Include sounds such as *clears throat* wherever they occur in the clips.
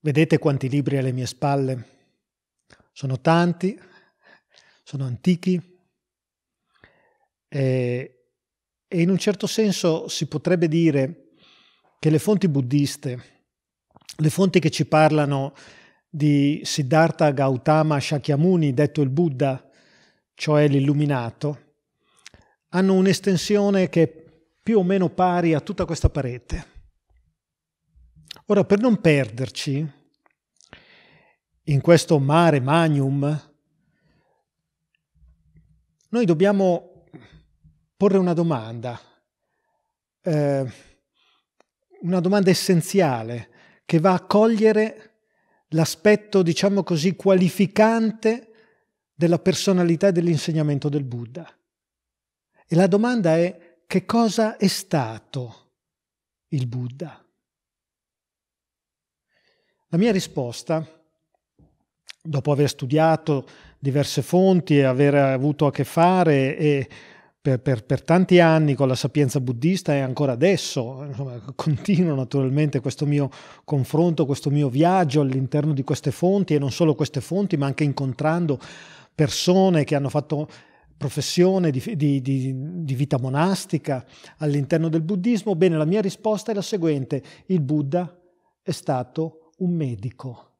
Vedete quanti libri alle mie spalle? Sono tanti, sono antichi e, e in un certo senso si potrebbe dire che le fonti buddiste, le fonti che ci parlano di Siddhartha Gautama Shakyamuni, detto il Buddha, cioè l'illuminato, hanno un'estensione che è più o meno pari a tutta questa parete. Ora, per non perderci in questo mare magnum, noi dobbiamo porre una domanda, eh, una domanda essenziale che va a cogliere l'aspetto, diciamo così, qualificante della personalità e dell'insegnamento del Buddha. E la domanda è che cosa è stato il Buddha? La mia risposta, dopo aver studiato diverse fonti e aver avuto a che fare per, per, per, tanti anni con la sapienza buddista e ancora adesso insomma, continuo naturalmente questo mio confronto, questo mio viaggio all'interno di queste fonti e non solo queste fonti, ma anche incontrando persone che hanno fatto professione di, di, di, di vita monastica all'interno del buddismo. Bene, la mia risposta è la seguente: il Buddha è stato un medico.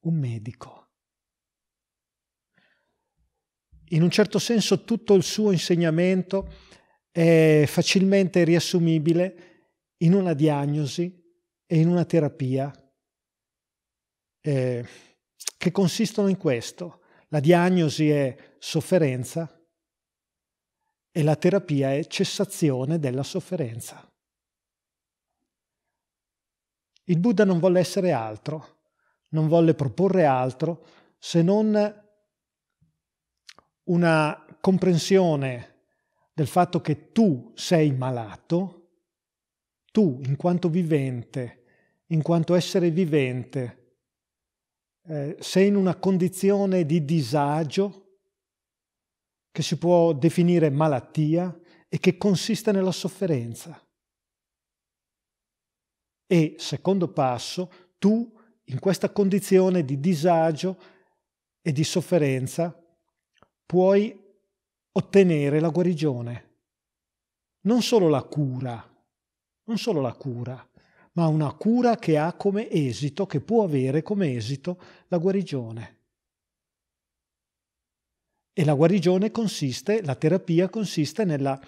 Un medico. In un certo senso tutto il suo insegnamento è facilmente riassumibile in una diagnosi e in una terapia eh, che consistono in questo. La diagnosi è sofferenza e la terapia è cessazione della sofferenza. Il Buddha non volle essere altro, non volle proporre altro se non una comprensione del fatto che tu sei malato, tu in quanto vivente, in quanto essere vivente, eh, sei in una condizione di disagio che si può definire malattia e che consiste nella sofferenza. E, secondo passo, tu in questa condizione di disagio e di sofferenza puoi ottenere la guarigione. Non solo la cura, non solo la cura, ma una cura che ha come esito, che può avere come esito la guarigione. E la guarigione consiste, la terapia consiste nella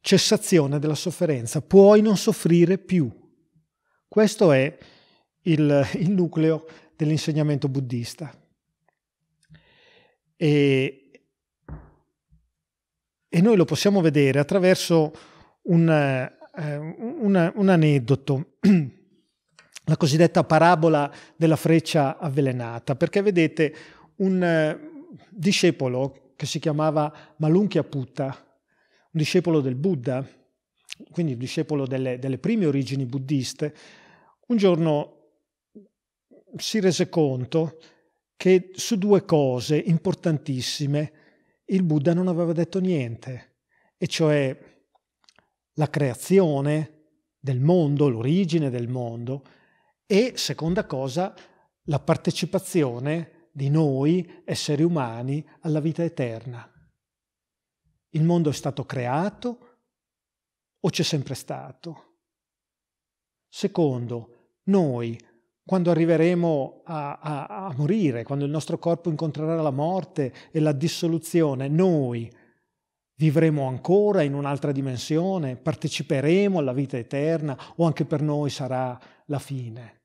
cessazione della sofferenza, puoi non soffrire più. Questo è il, il nucleo dell'insegnamento buddista. E, e, noi lo possiamo vedere attraverso un, eh, un, un aneddoto, *clears throat* la cosiddetta parabola della freccia avvelenata, perché vedete un eh, discepolo che si chiamava Malunkhya Putta, un discepolo del Buddha, quindi un discepolo delle, delle prime origini buddiste, un giorno si rese conto che su due cose importantissime il Buddha non aveva detto niente, e cioè la creazione del mondo, l'origine del mondo, e seconda cosa, la partecipazione di noi, esseri umani, alla vita eterna. Il mondo è stato creato o c'è sempre stato? Secondo, noi, quando arriveremo a, a, a, morire, quando il nostro corpo incontrerà la morte e la dissoluzione, noi vivremo ancora in un'altra dimensione, parteciperemo alla vita eterna o anche per noi sarà la fine?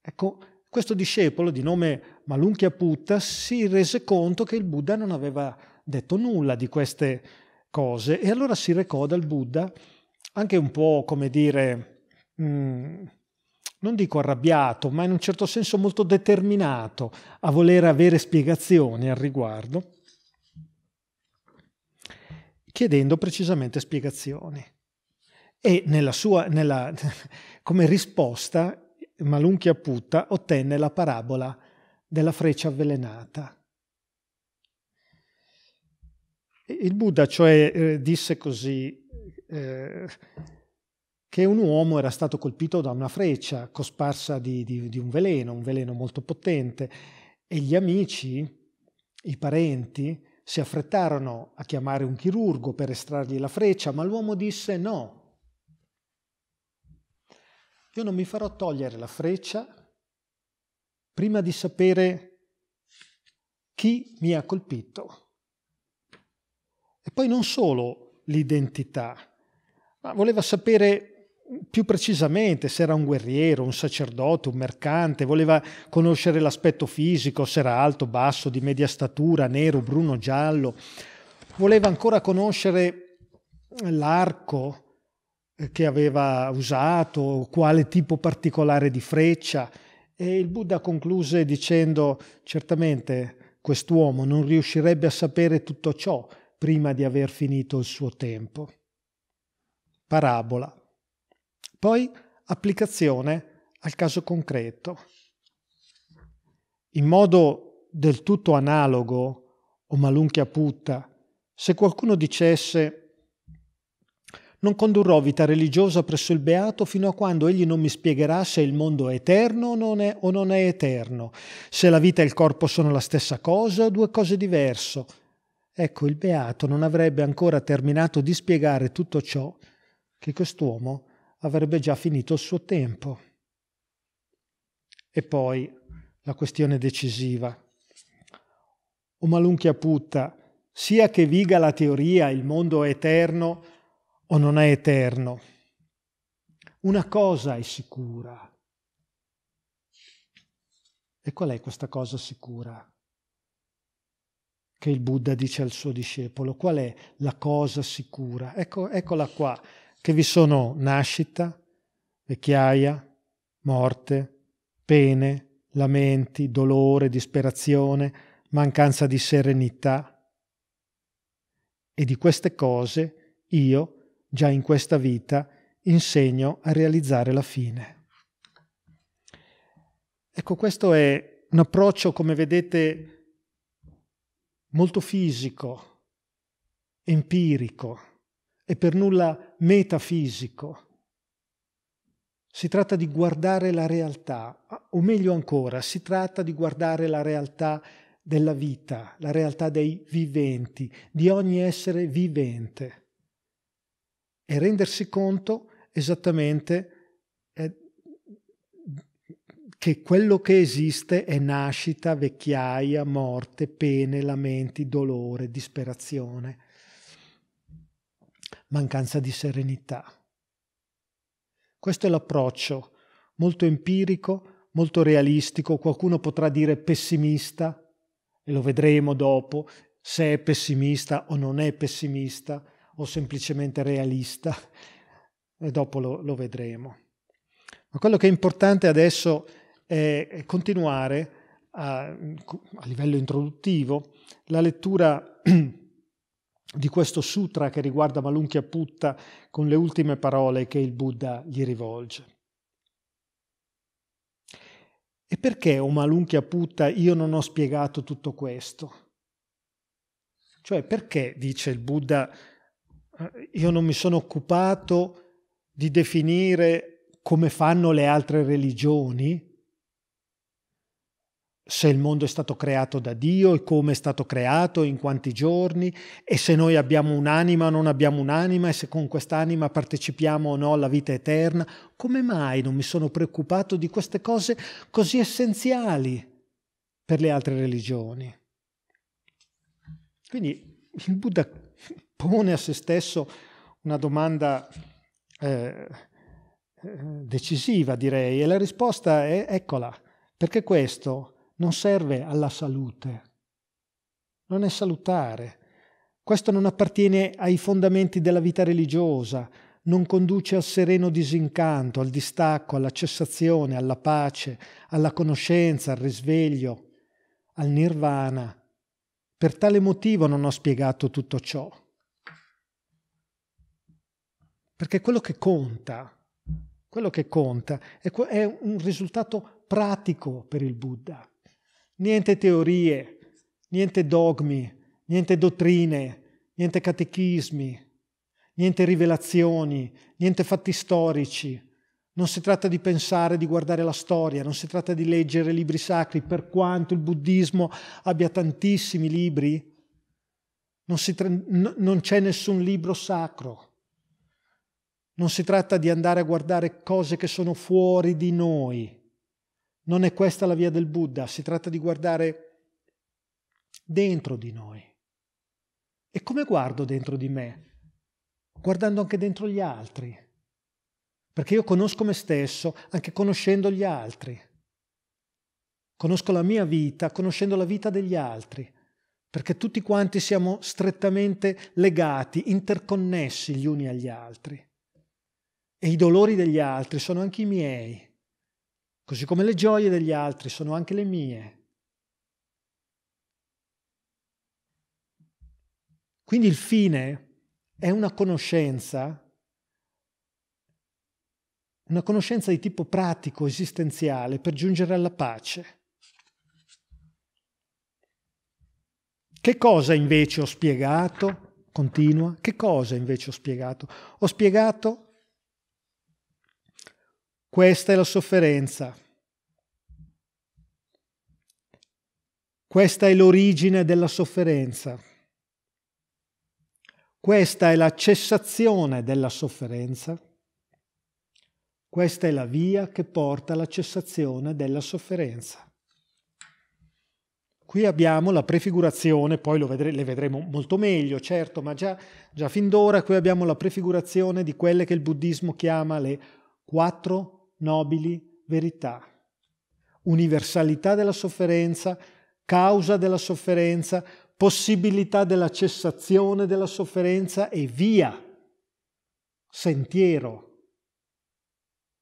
Ecco, questo discepolo di nome Malunkhya Putta si rese conto che il Buddha non aveva detto nulla di queste cose e allora si recò dal Buddha anche un po' come dire, mm, non dico arrabbiato, ma in un certo senso molto determinato a voler avere spiegazioni al riguardo, chiedendo precisamente spiegazioni. E nella sua, nella, *laughs* come risposta Malunchia Putta ottenne la parabola della freccia avvelenata. Il Buddha cioè eh, disse così eh, che un uomo era stato colpito da una freccia cosparsa di, di, di un veleno, un veleno molto potente, e gli amici, i parenti, si affrettarono a chiamare un chirurgo per estrargli la freccia, ma l'uomo disse no, io non mi farò togliere la freccia prima di sapere chi mi ha colpito. E poi non solo l'identità, ma voleva sapere più precisamente se era un guerriero, un sacerdote, un mercante, voleva conoscere l'aspetto fisico, se era alto, basso, di media statura, nero, bruno, giallo, voleva ancora conoscere l'arco che aveva usato, quale tipo particolare di freccia e il Buddha concluse dicendo certamente quest'uomo non riuscirebbe a sapere tutto ciò prima di aver finito il suo tempo. Parabola. Poi applicazione al caso concreto. In modo del tutto analogo, o malunchia putta, se qualcuno dicesse non condurrò vita religiosa presso il Beato fino a quando egli non mi spiegherà se il mondo è eterno o non è, o non è eterno, se la vita e il corpo sono la stessa cosa o due cose diverse. Ecco, il Beato non avrebbe ancora terminato di spiegare tutto ciò che quest'uomo avrebbe già finito il suo tempo. E poi la questione decisiva. O malunchia putta, sia che viga la teoria il mondo è eterno o non è eterno, una cosa è sicura. E qual è questa cosa sicura? Che il Buddha dice al suo discepolo, qual è la cosa sicura? Ecco, eccola qua che vi sono nascita, vecchiaia, morte, pene, lamenti, dolore, disperazione, mancanza di serenità. E di queste cose io, già in questa vita, insegno a realizzare la fine. Ecco, questo è un approccio, come vedete, molto fisico, empirico, e per nulla metafisico. Si tratta di guardare la realtà, o meglio ancora, si tratta di guardare la realtà della vita, la realtà dei viventi, di ogni essere vivente e rendersi conto esattamente eh, che quello che esiste è nascita, vecchiaia, morte, pene, lamenti, dolore, disperazione mancanza di serenità. Questo è l'approccio molto empirico, molto realistico, qualcuno potrà dire pessimista, e lo vedremo dopo, se è pessimista o non è pessimista o semplicemente realista, e dopo lo, lo vedremo. Ma quello che è importante adesso è continuare a, a livello introduttivo la lettura *clears throat* di questo sutra che riguarda Malunchya Putta con le ultime parole che il Buddha gli rivolge. E perché o Malunchya Putta io non ho spiegato tutto questo? Cioè perché, dice il Buddha, io non mi sono occupato di definire come fanno le altre religioni, se il mondo è stato creato da Dio e come è stato creato, in quanti giorni, e se noi abbiamo un'anima o non abbiamo un'anima, e se con quest'anima partecipiamo o no alla vita eterna. Come mai non mi sono preoccupato di queste cose così essenziali per le altre religioni? Quindi il Buddha pone a se stesso una domanda eh, eh decisiva, direi, e la risposta è eccola, perché questo non serve alla salute, non è salutare. Questo non appartiene ai fondamenti della vita religiosa, non conduce al sereno disincanto, al distacco, alla cessazione, alla pace, alla conoscenza, al risveglio, al nirvana. Per tale motivo non ho spiegato tutto ciò. Perché quello che conta, quello che conta è, un risultato pratico per il Buddha. Niente teorie, niente dogmi, niente dottrine, niente catechismi, niente rivelazioni, niente fatti storici. Non si tratta di pensare, di guardare la storia, non si tratta di leggere libri sacri, per quanto il buddismo abbia tantissimi libri, non, non c'è nessun libro sacro. Non si tratta di andare a guardare cose che sono fuori di noi. Non è questa la via del Buddha, si tratta di guardare dentro di noi. E come guardo dentro di me? Guardando anche dentro gli altri. Perché io conosco me stesso anche conoscendo gli altri. Conosco la mia vita conoscendo la vita degli altri perché tutti quanti siamo strettamente legati, interconnessi gli uni agli altri. E i dolori degli altri sono anche i miei, così come le gioie degli altri sono anche le mie. Quindi il fine è una conoscenza, una conoscenza di tipo pratico, esistenziale, per giungere alla pace. Che cosa invece ho spiegato? Continua. Che cosa invece ho spiegato? Ho spiegato questa è la sofferenza. Questa è l'origine della sofferenza. Questa è la cessazione della sofferenza. Questa è la via che porta alla cessazione della sofferenza. Qui abbiamo la prefigurazione, poi vedre- le vedremo molto meglio, certo, ma già, già fin d'ora qui abbiamo la prefigurazione di quelle che il buddismo chiama le quattro nobili verità. Universalità della sofferenza, causa della sofferenza, possibilità della cessazione della sofferenza e via, sentiero,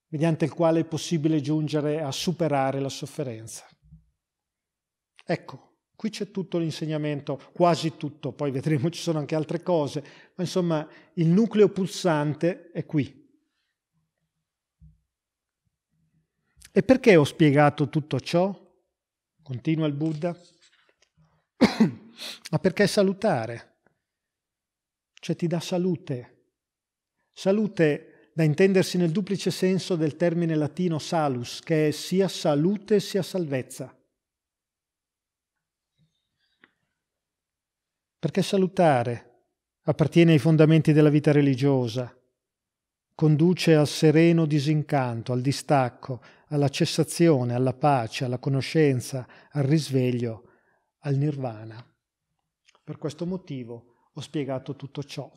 mediante il quale è possibile giungere a superare la sofferenza. Ecco, qui c'è tutto l'insegnamento, quasi tutto, poi vedremo ci sono anche altre cose, ma insomma il nucleo pulsante è qui. E perché ho spiegato tutto ciò? Continua il Buddha. *clears throat* ma perché salutare, cioè ti dà salute. Salute da intendersi nel duplice senso del termine latino salus, che è sia salute sia salvezza. perché salutare appartiene ai fondamenti della vita religiosa, conduce al sereno disincanto, al distacco, alla cessazione, alla pace, alla conoscenza, al risveglio, al nirvana. Per questo motivo ho spiegato tutto ciò.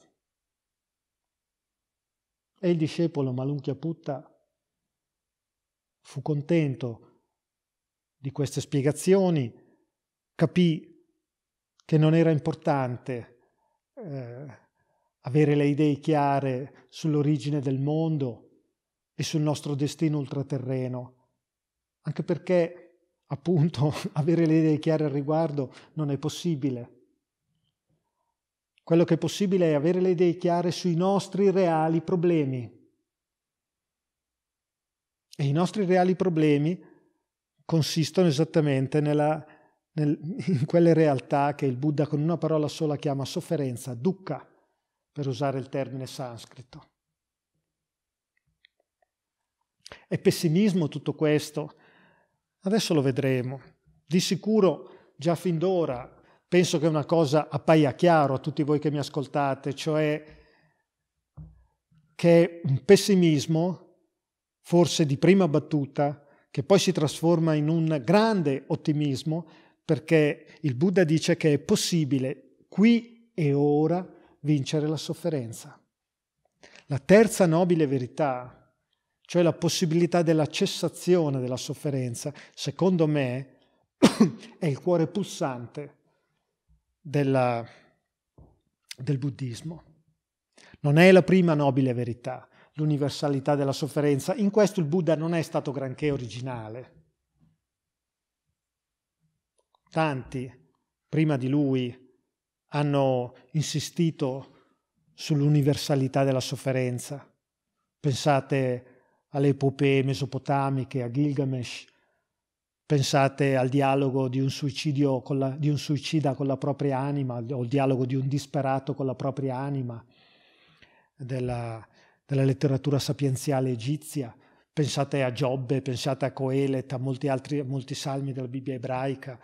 E il discepolo Malunkyaputta fu contento di queste spiegazioni, capì che non era importante eh, avere le idee chiare sull'origine del mondo e sul nostro destino ultraterreno, anche perché appunto *laughs* avere le idee chiare al riguardo non è possibile. Quello che è possibile è avere le idee chiare sui nostri reali problemi. E i nostri reali problemi consistono esattamente nella nel, *laughs* in quelle realtà che il Buddha con una parola sola chiama sofferenza, dukkha, per usare il termine sanscrito. È pessimismo tutto questo? Adesso lo vedremo. Di sicuro, già fin d'ora, penso che una cosa appaia chiaro a tutti voi che mi ascoltate, cioè che un pessimismo, forse di prima battuta, che poi si trasforma in un grande ottimismo, perché il Buddha dice che è possibile qui e ora vincere la sofferenza. La terza nobile verità, cioè la possibilità della cessazione della sofferenza, secondo me *coughs* è il cuore pulsante della, del buddismo. Non è la prima nobile verità, l'universalità della sofferenza. In questo il Buddha non è stato granché originale. Tanti prima di lui hanno insistito sull'universalità della sofferenza. Pensate alle epopee mesopotamiche, a Gilgamesh, pensate al dialogo di un, con la, di un suicida con la propria anima, o il dialogo di un disperato con la propria anima. della, della letteratura sapienziale egizia. Pensate a Giobbe, pensate a Coelet, a molti altri molti salmi della Bibbia ebraica,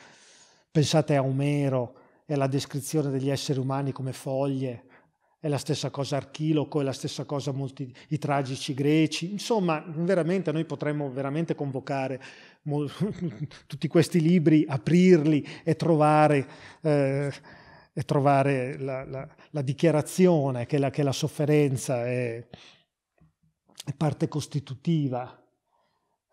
pensate a Omero e alla descrizione degli esseri umani come foglie, è la stessa cosa Archiloco, è la stessa cosa molti, i tragici greci. Insomma, veramente noi potremmo veramente convocare *laughs* tutti questi libri, aprirli e trovare, eh, e trovare la, la, la, dichiarazione che la, che la sofferenza è, è parte costitutiva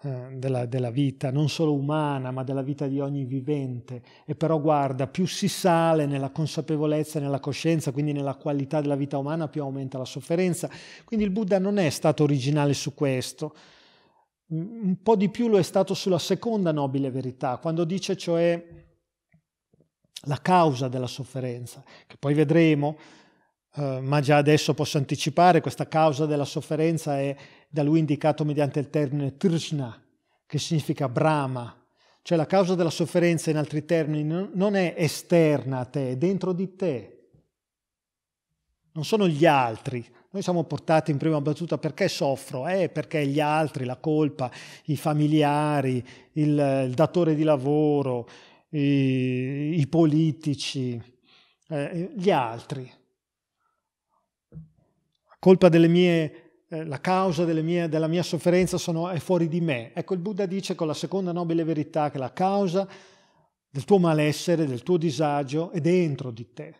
eh, della, della, vita, non solo umana, ma della vita di ogni vivente. E però guarda, più si sale nella consapevolezza, nella coscienza, quindi nella qualità della vita umana, più aumenta la sofferenza. Quindi il Buddha non è stato originale su questo. Un po' di più lo è stato sulla seconda nobile verità, quando dice cioè la causa della sofferenza, che poi vedremo, eh, ma già adesso posso anticipare, questa causa della sofferenza è da lui indicato mediante il termine Trishna, che significa Brahma, cioè la causa della sofferenza in altri termini non è esterna a te, è dentro di te. Non sono gli altri. Noi siamo portati in prima battuta perché soffro? Eh, perché gli altri, la colpa, i familiari, il, il datore di lavoro, i, i politici, eh, gli altri. Colpa delle mie eh, la causa mie, della mia sofferenza sono, è fuori di me. Ecco, il Buddha dice con la seconda nobile verità che la causa del tuo malessere, del tuo disagio è dentro di te,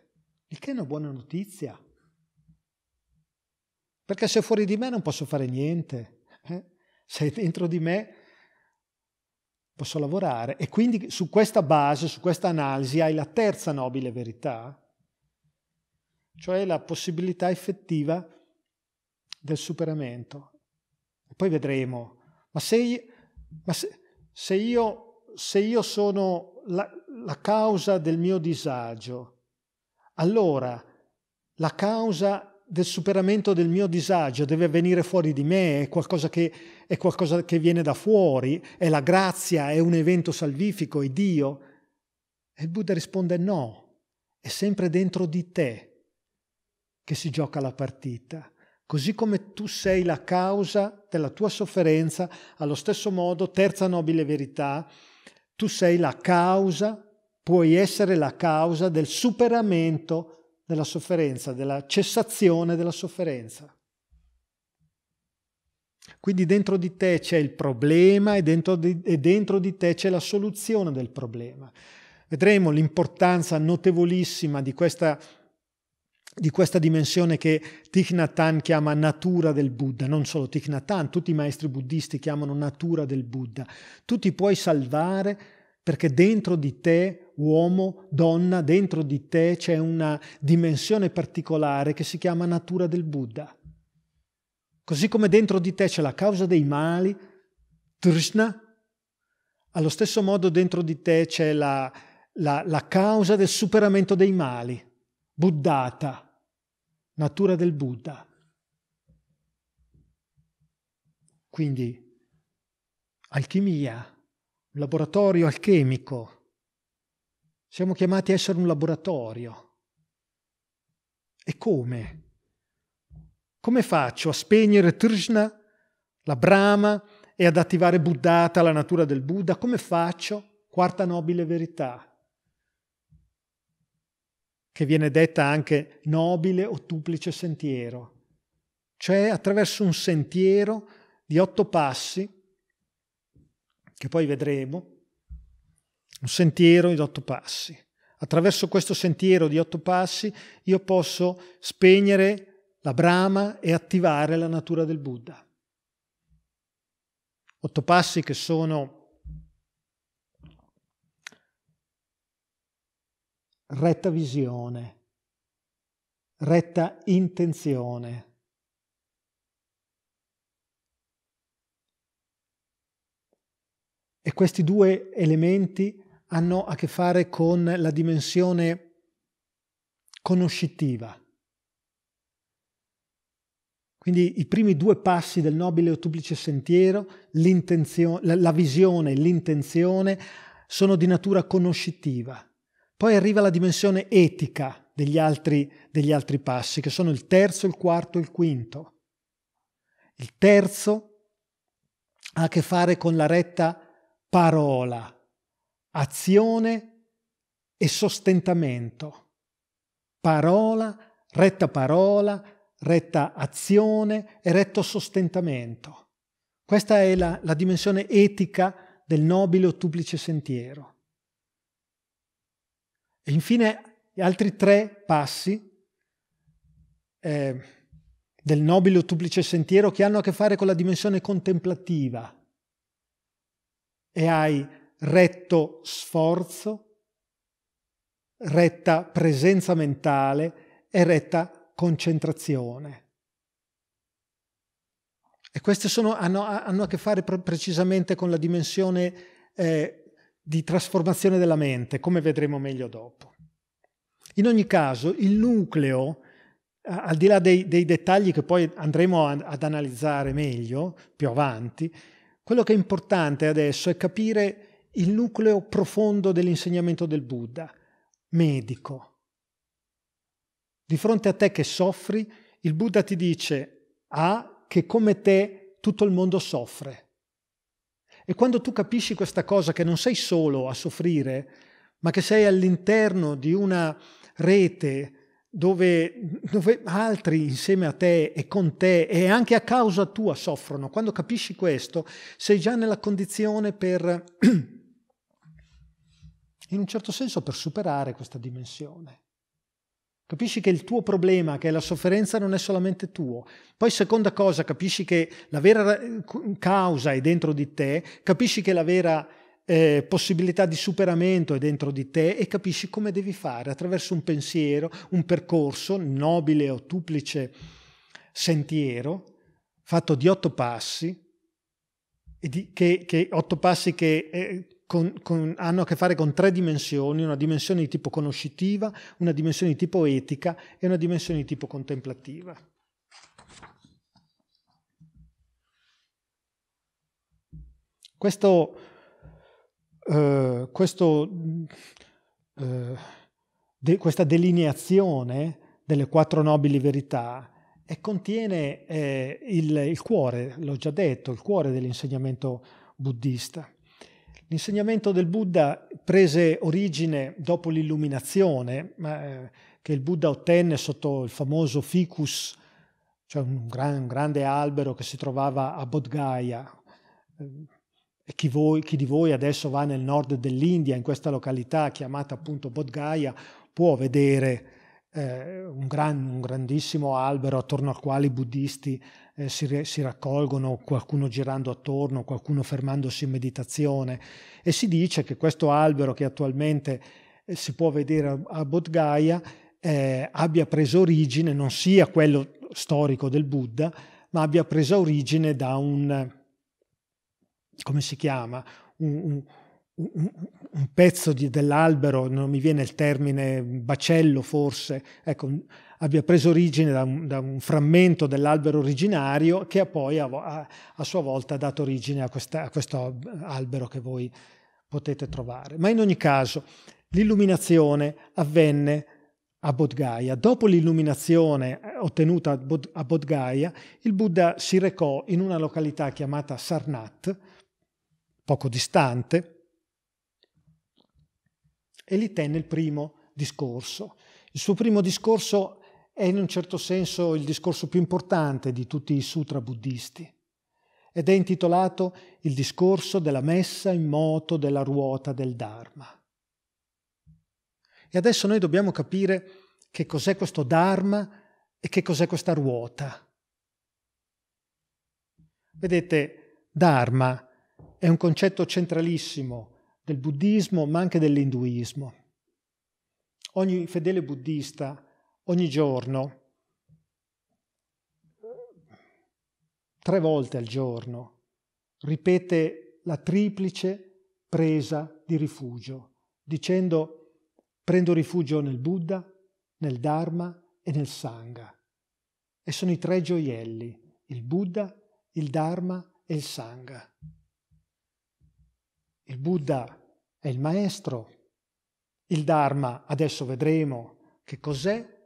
il che è una buona notizia. Perché se fuori di me non posso fare niente, eh? se è dentro di me posso lavorare. E quindi su questa base, su questa analisi, hai la terza nobile verità, cioè la possibilità effettiva del superamento. E poi vedremo, ma se, ma se, se, io, se io, sono la, la causa del mio disagio, allora la causa del superamento del mio disagio deve venire fuori di me, è qualcosa, che, è qualcosa che viene da fuori, è la grazia, è un evento salvifico, è Dio. E il Buddha risponde no, è sempre dentro di te che si gioca la partita. Così come tu sei la causa della tua sofferenza, allo stesso modo, terza nobile verità, tu sei la causa, puoi essere la causa del superamento della sofferenza, della cessazione della sofferenza. Quindi dentro di te c'è il problema e dentro di, e dentro di te c'è la soluzione del problema. Vedremo l'importanza notevolissima di questa di questa dimensione che Thich Nhat Hanh chiama natura del Buddha, non solo Thich Nhat Hanh, tutti i maestri buddisti chiamano natura del Buddha. Tu ti puoi salvare perché dentro di te, uomo, donna, dentro di te c'è una dimensione particolare che si chiama natura del Buddha. Così come dentro di te c'è la causa dei mali, Trishna, allo stesso modo dentro di te c'è la, la, la causa del superamento dei mali, buddata, natura del Buddha. Quindi alchimia, laboratorio alchemico. Siamo chiamati a essere un laboratorio. E come? Come faccio a spegnere Trishna, la Brahma e ad attivare Buddhata, la natura del Buddha? Come faccio? Quarta nobile verità che viene detta anche nobile o duplice sentiero, cioè attraverso un sentiero di otto passi, che poi vedremo, un sentiero di otto passi. Attraverso questo sentiero di otto passi io posso spegnere la Brahma e attivare la natura del Buddha. Otto passi che sono retta visione, retta intenzione. E questi due elementi hanno a che fare con la dimensione conoscitiva. Quindi i primi due passi del nobile ottuplice sentiero, la, la visione e l'intenzione, sono di natura conoscitiva. Poi arriva la dimensione etica, degli altri, degli altri passi, che sono il terzo, il quarto e il quinto. Il terzo ha a che fare con la retta parola, azione e sostentamento. Parola, retta parola, retta azione e retto sostentamento. Questa è la, la dimensione etica del nobile o duplice sentiero. E infine gli altri tre passi eh, del nobile o duplice sentiero che hanno a che fare con la dimensione contemplativa. E hai retto sforzo, retta presenza mentale e retta concentrazione. E queste sono, hanno, hanno, a che fare precisamente con la dimensione eh, di trasformazione della mente, come vedremo meglio dopo. In ogni caso, il nucleo, al di là dei, dei dettagli che poi andremo a, ad analizzare meglio più avanti, quello che è importante adesso è capire il nucleo profondo dell'insegnamento del Buddha, medico. Di fronte a te che soffri, il Buddha ti dice A, che come te tutto il mondo soffre. E quando tu capisci questa cosa, che non sei solo a soffrire, ma che sei all'interno di una rete dove, dove, altri insieme a te e con te e anche a causa tua soffrono, quando capisci questo, sei già nella condizione per, *clears throat* in un certo senso, per superare questa dimensione. Capisci che il tuo problema, che è la sofferenza, non è solamente tuo. Poi, seconda cosa, capisci che la vera causa è dentro di te, capisci che la vera eh, possibilità di superamento è dentro di te e capisci come devi fare attraverso un pensiero, un percorso nobile o duplice sentiero, fatto di otto passi, di, che, che, otto passi che eh, con, con, hanno a che fare con tre dimensioni, una dimensione di tipo conoscitiva, una dimensione di tipo etica e una dimensione di tipo contemplativa. Questo, uh, questo, uh, de, questa delineazione delle quattro nobili verità e contiene eh, il, il cuore, l'ho già detto, il cuore dell'insegnamento buddista. L'insegnamento del Buddha prese origine dopo l'illuminazione, eh, che il Buddha ottenne sotto il famoso ficus, cioè un, gran, un grande albero che si trovava a Bodh Gaya. Eh, e chi, voi, chi, di voi adesso va nel nord dell'India, in questa località chiamata appunto Bodh Gaya, può vedere eh, un, gran, un, grandissimo albero attorno al quale i buddisti eh, si, si, raccolgono, qualcuno girando attorno, qualcuno fermandosi in meditazione. E si dice che questo albero che attualmente eh, si può vedere a, a Bodh Gaya eh, abbia preso origine, non sia quello storico del Buddha, ma abbia preso origine da un, come si chiama, un, un un pezzo di, dell'albero, non mi viene il termine, bacello forse, ecco, abbia preso origine da un, da un frammento dell'albero originario che poi a, a, a sua volta ha dato origine a, questa, a questo albero che voi potete trovare. Ma in ogni caso l'illuminazione avvenne a Bodh Gaya. Dopo l'illuminazione ottenuta a Bodh Gaya, il Buddha si recò in una località chiamata Sarnath, poco distante, e lì tenne il primo discorso. Il suo primo discorso è in un certo senso il discorso più importante di tutti i sutra buddisti ed è intitolato Il discorso della messa in moto della ruota del Dharma. E adesso noi dobbiamo capire che cos'è questo Dharma e che cos'è questa ruota. Vedete, Dharma è un concetto centralissimo del buddismo ma anche dell'induismo. Ogni fedele buddista ogni giorno, tre volte al giorno, ripete la triplice presa di rifugio, dicendo prendo rifugio nel Buddha, nel Dharma e nel Sangha. E sono i tre gioielli, il Buddha, il Dharma e il Sangha. Il Buddha è il maestro, il Dharma adesso vedremo Che cos'è?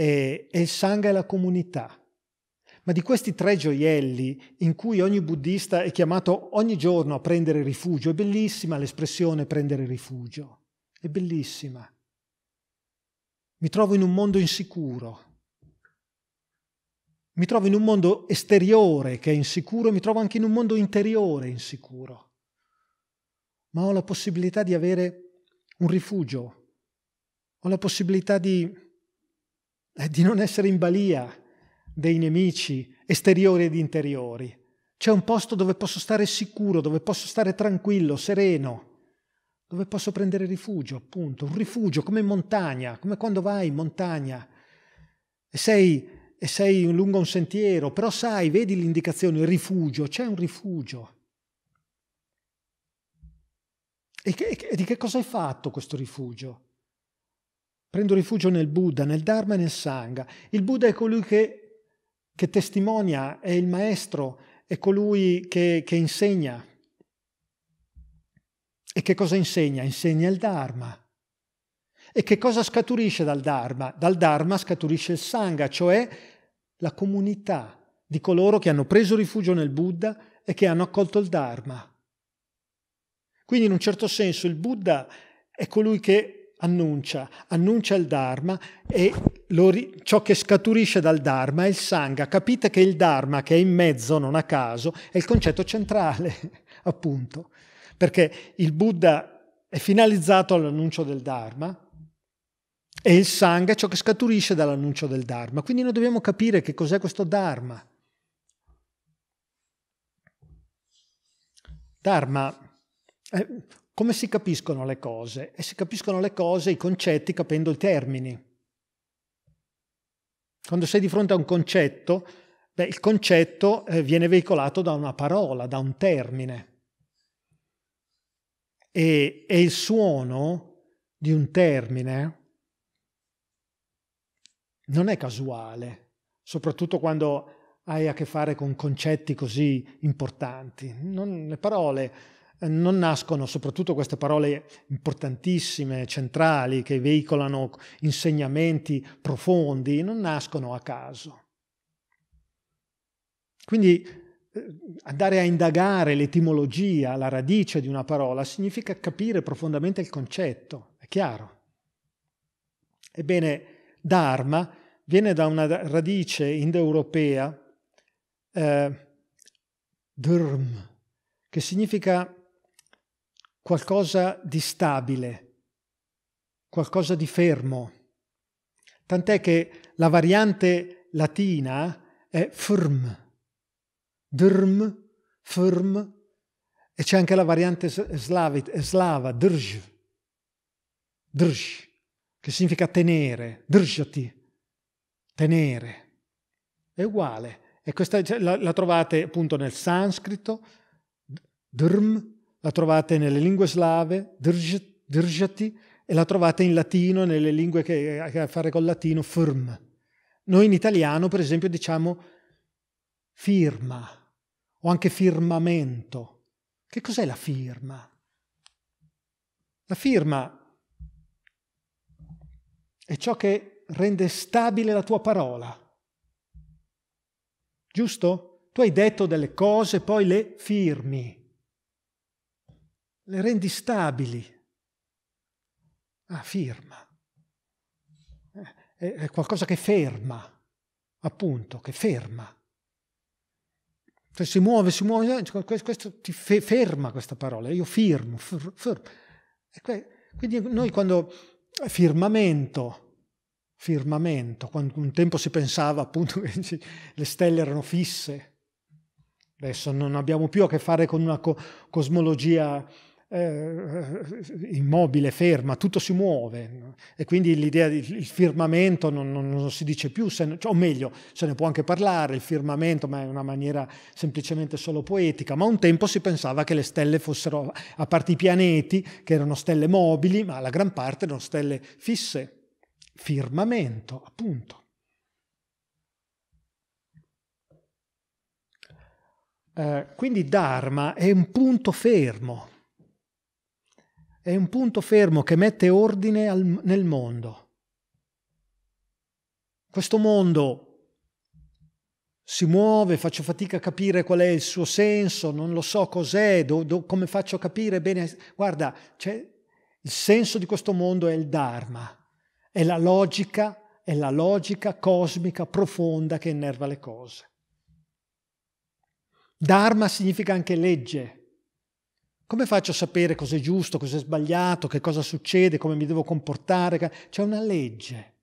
È, è il sangha e la comunità. Ma di questi tre gioielli in cui ogni buddista è chiamato ogni giorno a prendere rifugio, è bellissima l'espressione prendere rifugio, è bellissima. Mi trovo in un mondo insicuro, mi trovo in un mondo esteriore che è insicuro e mi trovo anche in un mondo interiore insicuro. Ma ho la possibilità di avere un rifugio, ho la possibilità di, di non essere in balia dei nemici esteriori ed interiori. C'è un posto dove posso stare sicuro, dove posso stare tranquillo, sereno, dove posso prendere rifugio, appunto, un rifugio come in montagna, come quando vai in montagna e sei e sei lungo un sentiero, però sai, vedi l'indicazione, rifugio, c'è un rifugio. E, che, e di che cosa è fatto questo rifugio? Prendo rifugio nel Buddha, nel Dharma e nel Sangha. Il Buddha è colui che, che testimonia, è il maestro, è colui che, che insegna. E che cosa insegna? Insegna il Dharma. E che cosa scaturisce dal Dharma? Dal Dharma scaturisce il Sangha, cioè la comunità di coloro che hanno preso rifugio nel Buddha e che hanno accolto il Dharma. Quindi in un certo senso il Buddha è colui che annuncia, annuncia il Dharma e lo, ciò che scaturisce dal Dharma è il Sangha. Capite che il Dharma, che è in mezzo, non a caso, è il concetto centrale, *laughs* appunto, perché il Buddha è finalizzato all'annuncio del Dharma, e il Sangha è ciò che scaturisce dall'annuncio del Dharma. Quindi noi dobbiamo capire che cos'è questo Dharma. Dharma, eh, come si capiscono le cose? E si capiscono le cose, i concetti, capendo i termini. Quando sei di fronte a un concetto, beh, il concetto eh, viene veicolato da una parola, da un termine. E, e il suono di un termine non è casuale, soprattutto quando hai a che fare con concetti così importanti. Non, le parole non nascono, soprattutto queste parole importantissime, centrali, che veicolano insegnamenti profondi, non nascono a caso. Quindi eh, andare a indagare l'etimologia, la radice di una parola, significa capire profondamente il concetto, è chiaro. Ebbene, Dharma viene da una radice indoeuropea, eh, dhrm, che significa qualcosa di stabile, qualcosa di fermo. Tant'è che la variante latina è firm, drm, firm, e c'è anche la variante slava, drž, drž, che significa tenere, držati, tenere. È uguale. E questa cioè, la, la, trovate appunto nel sanscrito, drm, la trovate nelle lingue slave, držati, e la trovate in latino, nelle lingue che hanno a che fare col latino, firm. Noi in italiano, per esempio, diciamo firma o anche firmamento. Che cos'è la firma? La firma è ciò che rende stabile la tua parola. Giusto? Tu hai detto delle cose, poi le firmi, le rendi stabili. Ah, firma. Eh, è qualcosa che ferma, appunto, che ferma. Cioè si muove, si muove, eh, questo ti ferma questa parola, io firmo, firmo. Quindi noi quando firmamento, firmamento, quando un tempo si pensava appunto *laughs* che le stelle erano fisse, adesso non abbiamo più a che fare con una co- cosmologia eh, immobile, ferma, tutto si muove. E quindi l'idea del firmamento non, non, non, si dice più, se, cioè, o meglio, se ne può anche parlare, il firmamento, ma è una maniera semplicemente solo poetica, ma un tempo si pensava che le stelle fossero, a parte i pianeti, che erano stelle mobili, ma la gran parte erano stelle fisse. Firmamento, appunto. Eh, quindi Dharma è un punto fermo, è un punto fermo che mette ordine al, nel mondo. questo mondo si muove, faccio fatica a capire qual è il suo senso, non lo so cos'è, do, do, come faccio a capire bene. Guarda, il senso di questo mondo è il Dharma, è la logica, è la logica cosmica profonda che innerva le cose. Dharma significa anche legge. Come faccio a sapere cosa è giusto, cosa è sbagliato, che cosa succede, come mi devo comportare? C'è una legge.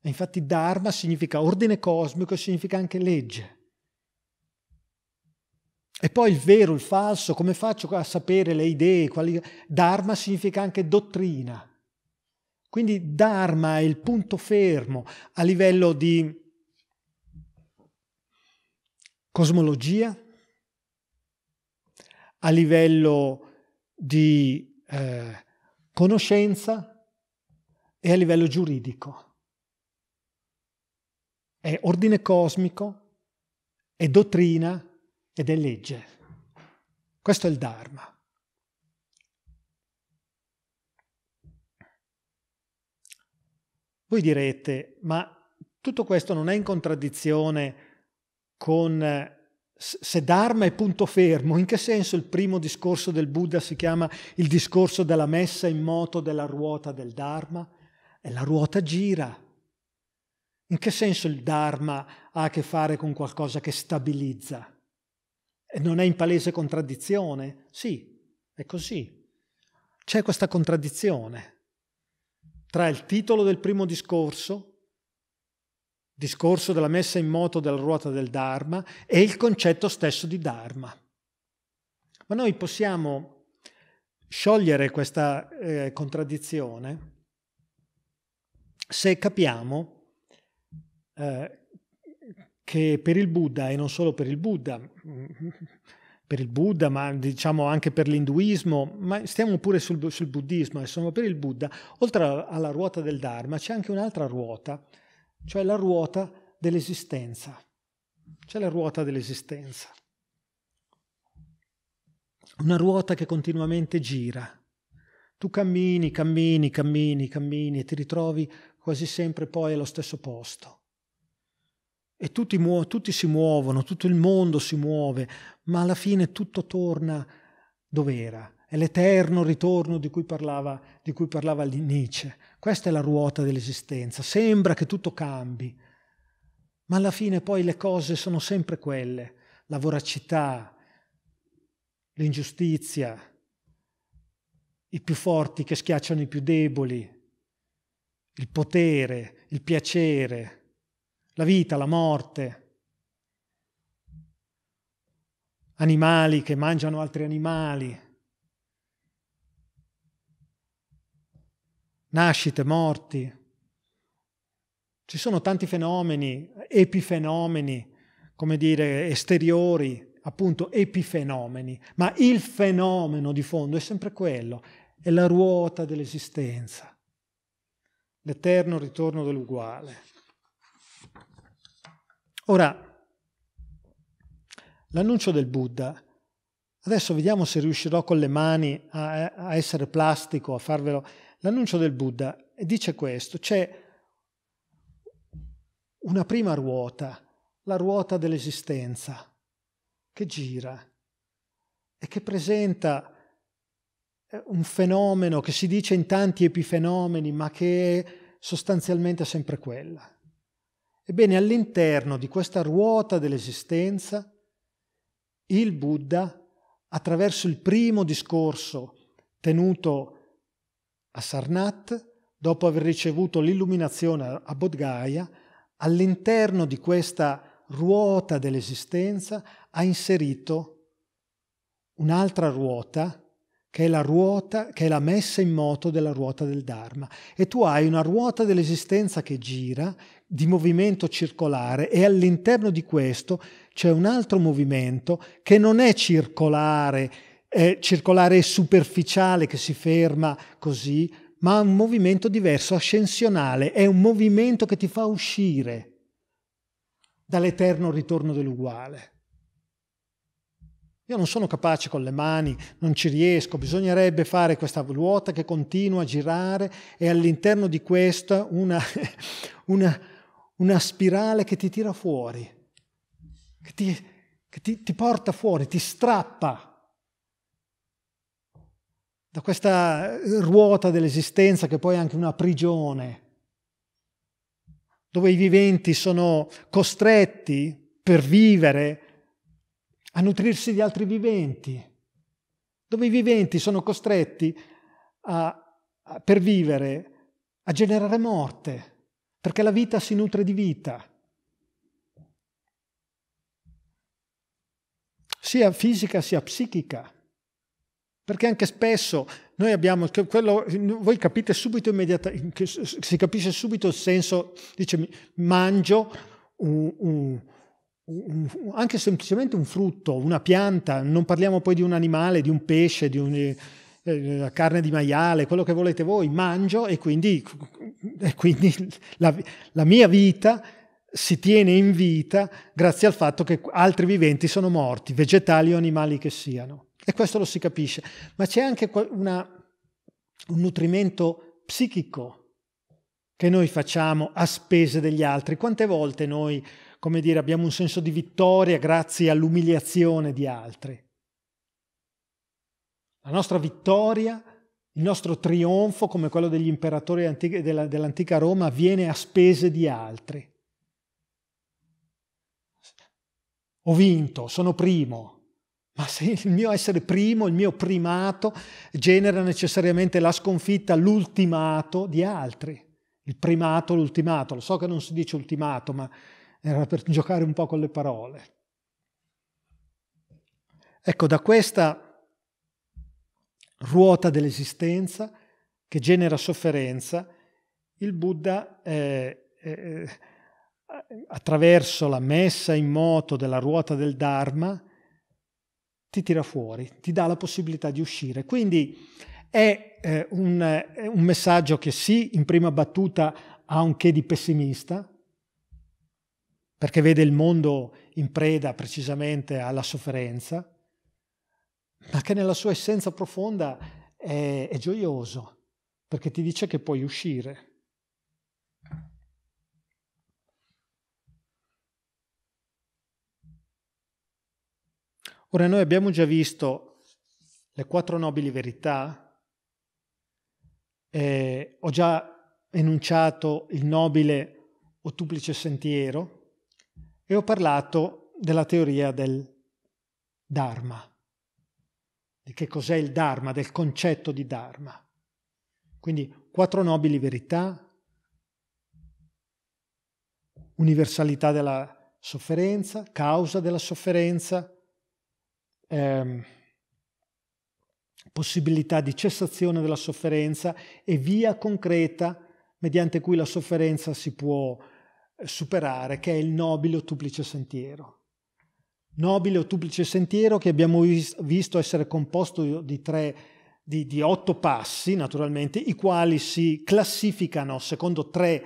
E infatti Dharma significa ordine cosmico e significa anche legge. E poi il vero, il falso, come faccio a sapere le idee? Quali... Dharma significa anche dottrina. Quindi Dharma è il punto fermo a livello di cosmologia, a livello di eh, conoscenza e a livello giuridico è ordine cosmico, è dottrina ed è legge. Questo è il Dharma. Voi direte, ma tutto questo non è in contraddizione con se Dharma è punto fermo, in che senso il primo discorso del Buddha si chiama il discorso della messa in moto della ruota del Dharma? E la ruota gira, in che senso il Dharma ha a che fare con qualcosa che stabilizza? E non è in palese contraddizione? Sì, è così. C'è questa contraddizione tra il titolo del primo discorso, discorso della messa in moto della ruota del Dharma, e il concetto stesso di Dharma. Ma noi possiamo sciogliere questa eh, contraddizione se capiamo eh, che per il Buddha e non solo per il Buddha, *laughs* per il Buddha, ma diciamo anche per l'induismo, ma stiamo pure sul, sul buddismo, insomma per il Buddha, oltre alla ruota del Dharma c'è anche un'altra ruota, cioè la ruota dell'esistenza. C'è la ruota dell'esistenza. Una ruota che continuamente gira. Tu cammini, cammini, cammini, cammini e ti ritrovi quasi sempre poi allo stesso posto e tutti, muo- tutti si muovono, tutto il mondo si muove, ma alla fine tutto torna dove era. È l'eterno ritorno di cui parlava, di cui parlava Nietzsche. Questa è la ruota dell'esistenza. Sembra che tutto cambi, ma alla fine poi le cose sono sempre quelle. La voracità, l'ingiustizia, i più forti che schiacciano i più deboli, il potere, il piacere, la vita, la morte, animali che mangiano altri animali, nascite, morti. Ci sono tanti fenomeni, epifenomeni, come dire, esteriori, appunto epifenomeni, ma il fenomeno di fondo è sempre quello, è la ruota dell'esistenza, l'eterno ritorno dell'uguale. Ora, l'annuncio del Buddha, adesso vediamo se riuscirò con le mani a, a essere plastico, a farvelo. L'annuncio del Buddha dice questo, c'è una prima ruota, la ruota dell'esistenza, che gira e che presenta eh, un fenomeno che si dice in tanti epifenomeni, ma che è sostanzialmente sempre quella. Ebbene, all'interno di questa ruota dell'esistenza, il Buddha, attraverso il primo discorso tenuto a Sarnath, dopo aver ricevuto l'illuminazione a Bodh all'interno di questa ruota dell'esistenza ha inserito un'altra ruota che è la ruota, che è la messa in moto della ruota del Dharma. E tu hai una ruota dell'esistenza che gira, di movimento circolare, e all'interno di questo c'è un altro movimento che non è circolare, è circolare superficiale che si ferma così, ma un movimento diverso, ascensionale, è un movimento che ti fa uscire dall'eterno ritorno dell'uguale. Io non sono capace con le mani, non ci riesco, bisognerebbe fare questa ruota che continua a girare e all'interno di questa una, *laughs* una, una spirale che ti tira fuori, che ti, che ti, ti porta fuori, ti strappa da questa ruota dell'esistenza che poi è anche una prigione, dove i viventi sono costretti per vivere a nutrirsi di altri viventi, dove i viventi sono costretti a, a, per vivere a generare morte, perché la vita si nutre di vita. sia fisica sia psichica. Perché anche spesso noi abbiamo, quello, voi capite subito immediatamente, si capisce subito il senso, dice mangio un, un, un, anche semplicemente un frutto, una pianta, non parliamo poi di un animale, di un pesce, di un, eh, carne di maiale, quello che volete voi, mangio e quindi, e quindi la, la mia vita si tiene in vita grazie al fatto che altri viventi sono morti, vegetali o animali che siano. E questo lo si capisce. Ma c'è anche una, un nutrimento psichico che noi facciamo a spese degli altri. Quante volte noi, come dire, abbiamo un senso di vittoria grazie all'umiliazione di altri? La nostra vittoria, il nostro trionfo, come quello degli imperatori dell'antica Roma, avviene a spese di altri. ho vinto, sono primo. Ma se il mio essere primo, il mio primato, genera necessariamente la sconfitta, l'ultimato di altri. Il primato, l'ultimato. Lo so che non si dice ultimato, ma era per *laughs* giocare un po' con le parole. Ecco, da questa ruota dell'esistenza che genera sofferenza, il Buddha eh, eh, attraverso la messa in moto della ruota del Dharma, ti tira fuori, ti dà la possibilità di uscire. Quindi è, eh, un, è un messaggio che sì, in prima battuta ha un che di pessimista, perché vede il mondo in preda precisamente alla sofferenza, ma che nella sua essenza profonda è, è gioioso, perché ti dice che puoi uscire. Ora noi abbiamo già visto le quattro nobili verità, eh, ho già enunciato il nobile ottuplice sentiero e ho parlato della teoria del Dharma, di che cos'è il Dharma, del concetto di Dharma. Quindi quattro nobili verità, universalità della sofferenza, causa della sofferenza, ehm, possibilità di cessazione della sofferenza e via concreta mediante cui la sofferenza si può eh, superare, che è il nobile ottuplice sentiero. Nobile ottuplice sentiero che abbiamo visto essere composto di tre di, di, otto passi, naturalmente, i quali si classificano secondo tre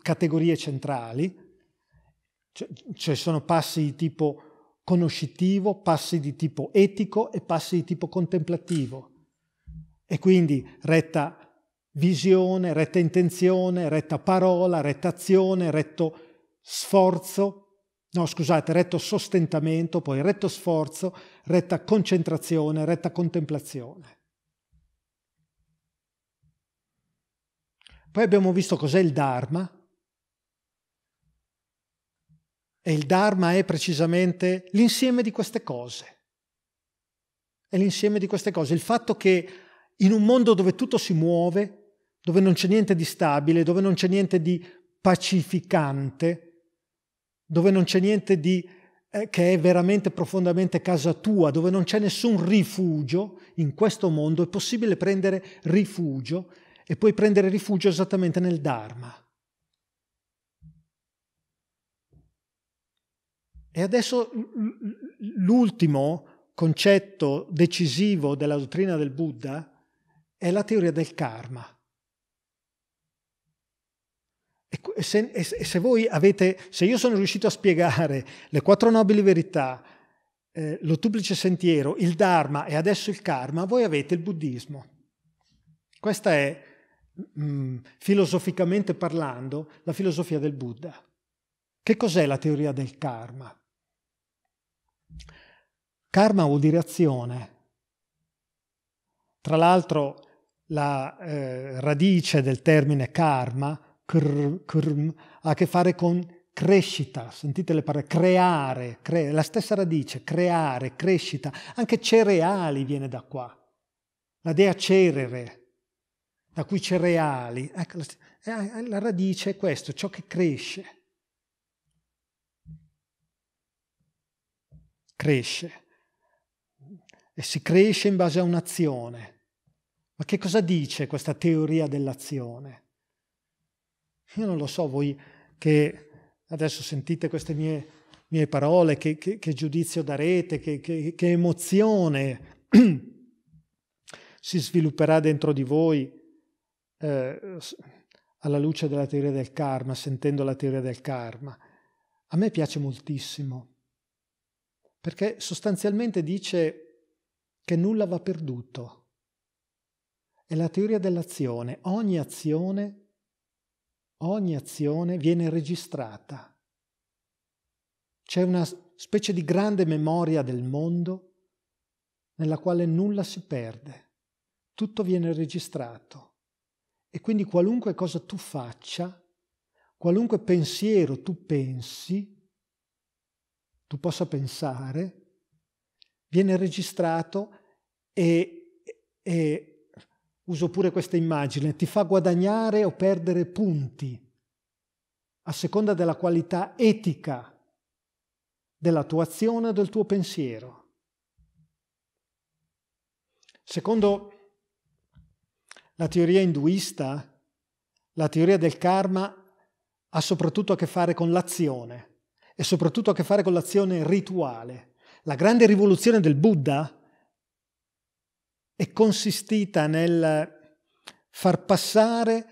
categorie centrali, cioè, cioè sono passi di tipo conoscitivo, passi di tipo etico e passi di tipo contemplativo. E quindi retta visione, retta intenzione, retta parola, retta azione, retto sforzo, no scusate, retto sostentamento, poi retto sforzo, retta concentrazione, retta contemplazione. Poi abbiamo visto cos'è il Dharma, e il Dharma è precisamente l'insieme di queste cose. È l'insieme di queste cose. Il fatto che in un mondo dove tutto si muove, dove non c'è niente di stabile, dove non c'è niente di pacificante, dove non c'è niente di eh, che è veramente profondamente casa tua, dove non c'è nessun rifugio, in questo mondo è possibile prendere rifugio e puoi prendere rifugio esattamente nel Dharma. E adesso l'ultimo concetto decisivo della dottrina del Buddha è la teoria del karma. E se, e se voi avete, se io sono riuscito a spiegare le quattro nobili verità, eh, l'ottuplice sentiero, il Dharma e adesso il karma, voi avete il buddismo. Questa è mm, filosoficamente parlando, la filosofia del Buddha. Che cos'è la teoria del karma? Karma vuol dire azione. Tra l'altro la eh, radice del termine karma, kr, krm, ha a che fare con crescita, sentite le parole, creare, cre- la stessa radice, creare, crescita, anche cereali viene da qua, la dea cerere, da cui cereali, ecco, la, la radice è questo, ciò che cresce. Cresce e si cresce in base a un'azione. Ma che cosa dice questa teoria dell'azione? Io non lo so, voi che adesso sentite queste mie, mie parole, che, che, che, giudizio darete, che, che emozione *clears throat* si svilupperà dentro di voi eh, alla luce della teoria del karma, sentendo la teoria del karma. A me piace moltissimo, perché sostanzialmente dice che nulla va perduto. È la teoria dell'azione. Ogni azione, ogni azione viene registrata. C'è una specie di grande memoria del mondo nella quale nulla si perde, tutto viene registrato. E quindi qualunque cosa tu faccia, qualunque pensiero tu pensi, tu possa pensare, viene registrato e, e uso pure questa immagine, ti fa guadagnare o perdere punti a seconda della qualità etica della tua azione o del tuo pensiero. Secondo la teoria induista, la teoria del karma ha soprattutto a che fare con l'azione e soprattutto a che fare con l'azione rituale. La grande rivoluzione del Buddha è consistita nel far passare,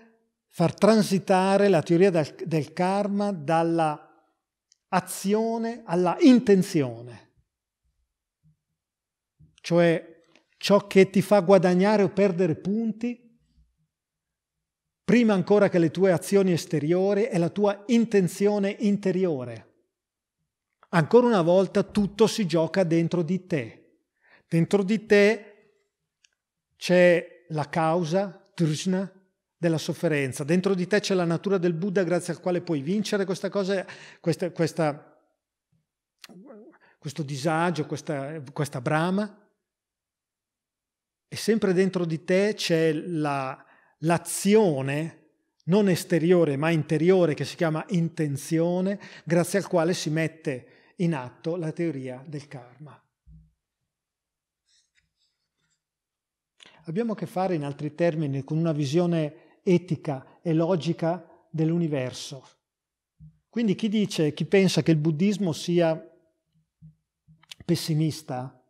far transitare la teoria del, del karma dalla azione alla intenzione. Cioè ciò che ti fa guadagnare o perdere punti, prima ancora che le tue azioni esteriori, è la tua intenzione interiore. Ancora una volta tutto si gioca dentro di te. Dentro di te c'è la causa, Trishna, della sofferenza. Dentro di te c'è la natura del Buddha grazie al quale puoi vincere questa cosa, questa, questa, questo disagio, questa, questa brama. E sempre dentro di te c'è la, l'azione non esteriore ma interiore che si chiama intenzione, grazie al quale si mette in atto la teoria del karma. Abbiamo a che fare, in altri termini, con una visione etica e logica dell'universo. Quindi chi dice, chi pensa che il buddismo sia pessimista,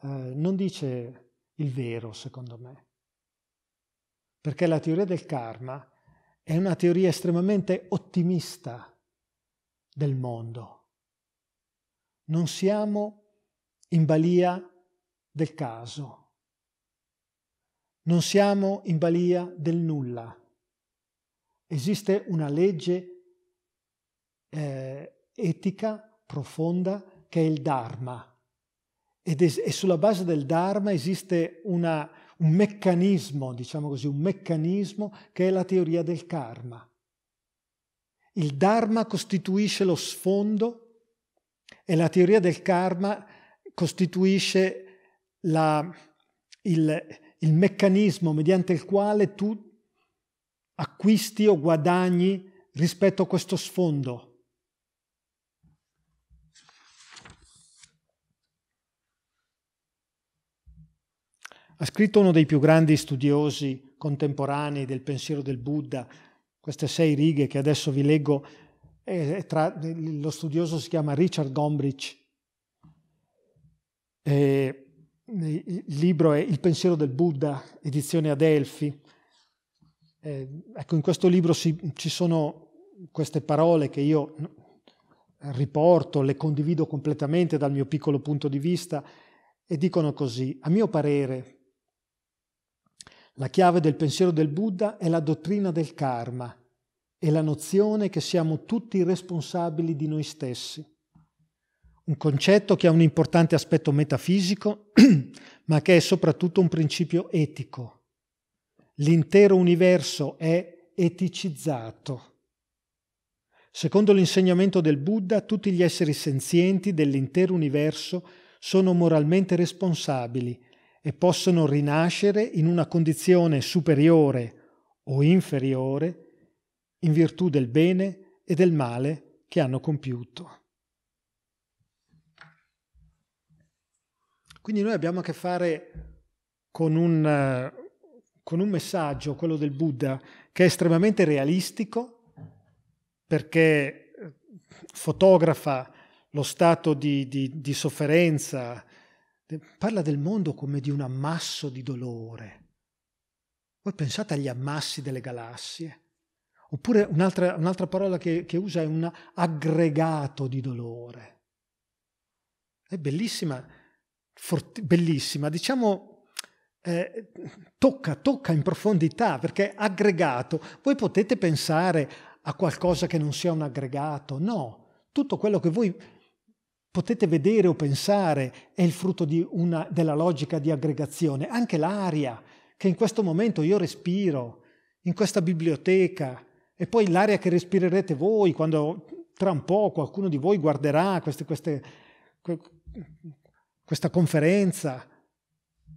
eh, non dice il vero, secondo me. Perché la teoria del karma è una teoria estremamente ottimista del mondo non siamo in balia del caso, non siamo in balia del nulla. Esiste una legge eh, etica profonda che è il Dharma ed es- e sulla base del Dharma esiste una, un meccanismo, diciamo così, un meccanismo che è la teoria del karma. Il Dharma costituisce lo sfondo e la teoria del karma costituisce la, il, il meccanismo mediante il quale tu acquisti o guadagni rispetto a questo sfondo. Ha scritto uno dei più grandi studiosi contemporanei del pensiero del Buddha, queste sei righe che adesso vi leggo tra, lo studioso si chiama Richard Gombrich. E il libro è Il pensiero del Buddha, edizione Adelphi. Eh, ecco, in questo libro si, ci sono queste parole che io riporto, le condivido completamente dal mio piccolo punto di vista e dicono così, a mio parere, La chiave del pensiero del Buddha è la dottrina del karma e la nozione che siamo tutti responsabili di noi stessi. Un concetto che ha un importante aspetto metafisico, *clears throat* ma che è soprattutto un principio etico. L'intero universo è eticizzato. Secondo l'insegnamento del Buddha, tutti gli esseri senzienti dell'intero universo sono moralmente responsabili e possono rinascere in una condizione superiore o inferiore in virtù del bene e del male che hanno compiuto. Quindi noi abbiamo a che fare con un, con un messaggio, quello del Buddha, che è estremamente realistico perché fotografa lo stato di, di, di sofferenza, parla del mondo come di un ammasso di dolore. Voi pensate agli ammassi delle galassie. Oppure un'altra, un'altra parola che, che, usa è un aggregato di dolore. È bellissima, forti, bellissima, diciamo, eh, tocca, tocca in profondità, perché aggregato, voi potete pensare a qualcosa che non sia un aggregato, no, tutto quello che voi potete vedere o pensare è il frutto una, della logica di aggregazione, anche l'aria che in questo momento io respiro, in questa biblioteca, e poi l'aria che respirerete voi quando tra un po' qualcuno di voi guarderà queste, queste, questa conferenza.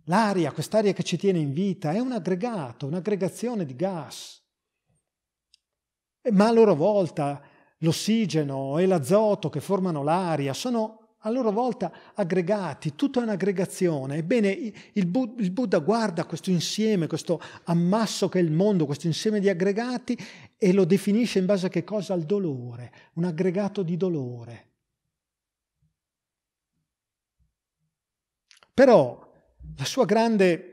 L'aria, quest'aria che ci tiene in vita, è un aggregato, un'aggregazione di gas. Ma a loro volta l'ossigeno e l'azoto che formano l'aria sono a loro volta aggregati, tutto è un'aggregazione. Ebbene, il, Buddha guarda questo insieme, questo ammasso che è il mondo, questo insieme di aggregati e lo definisce in base a che cosa? Al dolore, un aggregato di dolore. Però la sua grande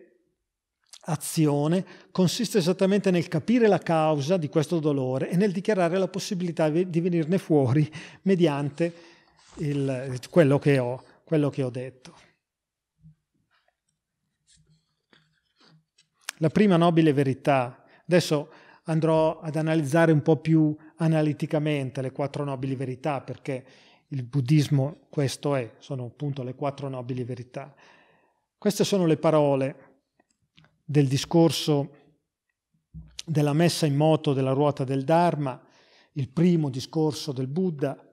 azione consiste esattamente nel capire la causa di questo dolore e nel dichiarare la possibilità di venirne fuori mediante il, quello, che ho, quello che ho detto. La prima nobile verità, adesso andrò ad analizzare un po' più analiticamente le quattro nobili verità, perché il buddismo questo è, sono appunto le quattro nobili verità. Queste sono le parole del discorso della messa in moto della ruota del Dharma, il primo discorso del Buddha,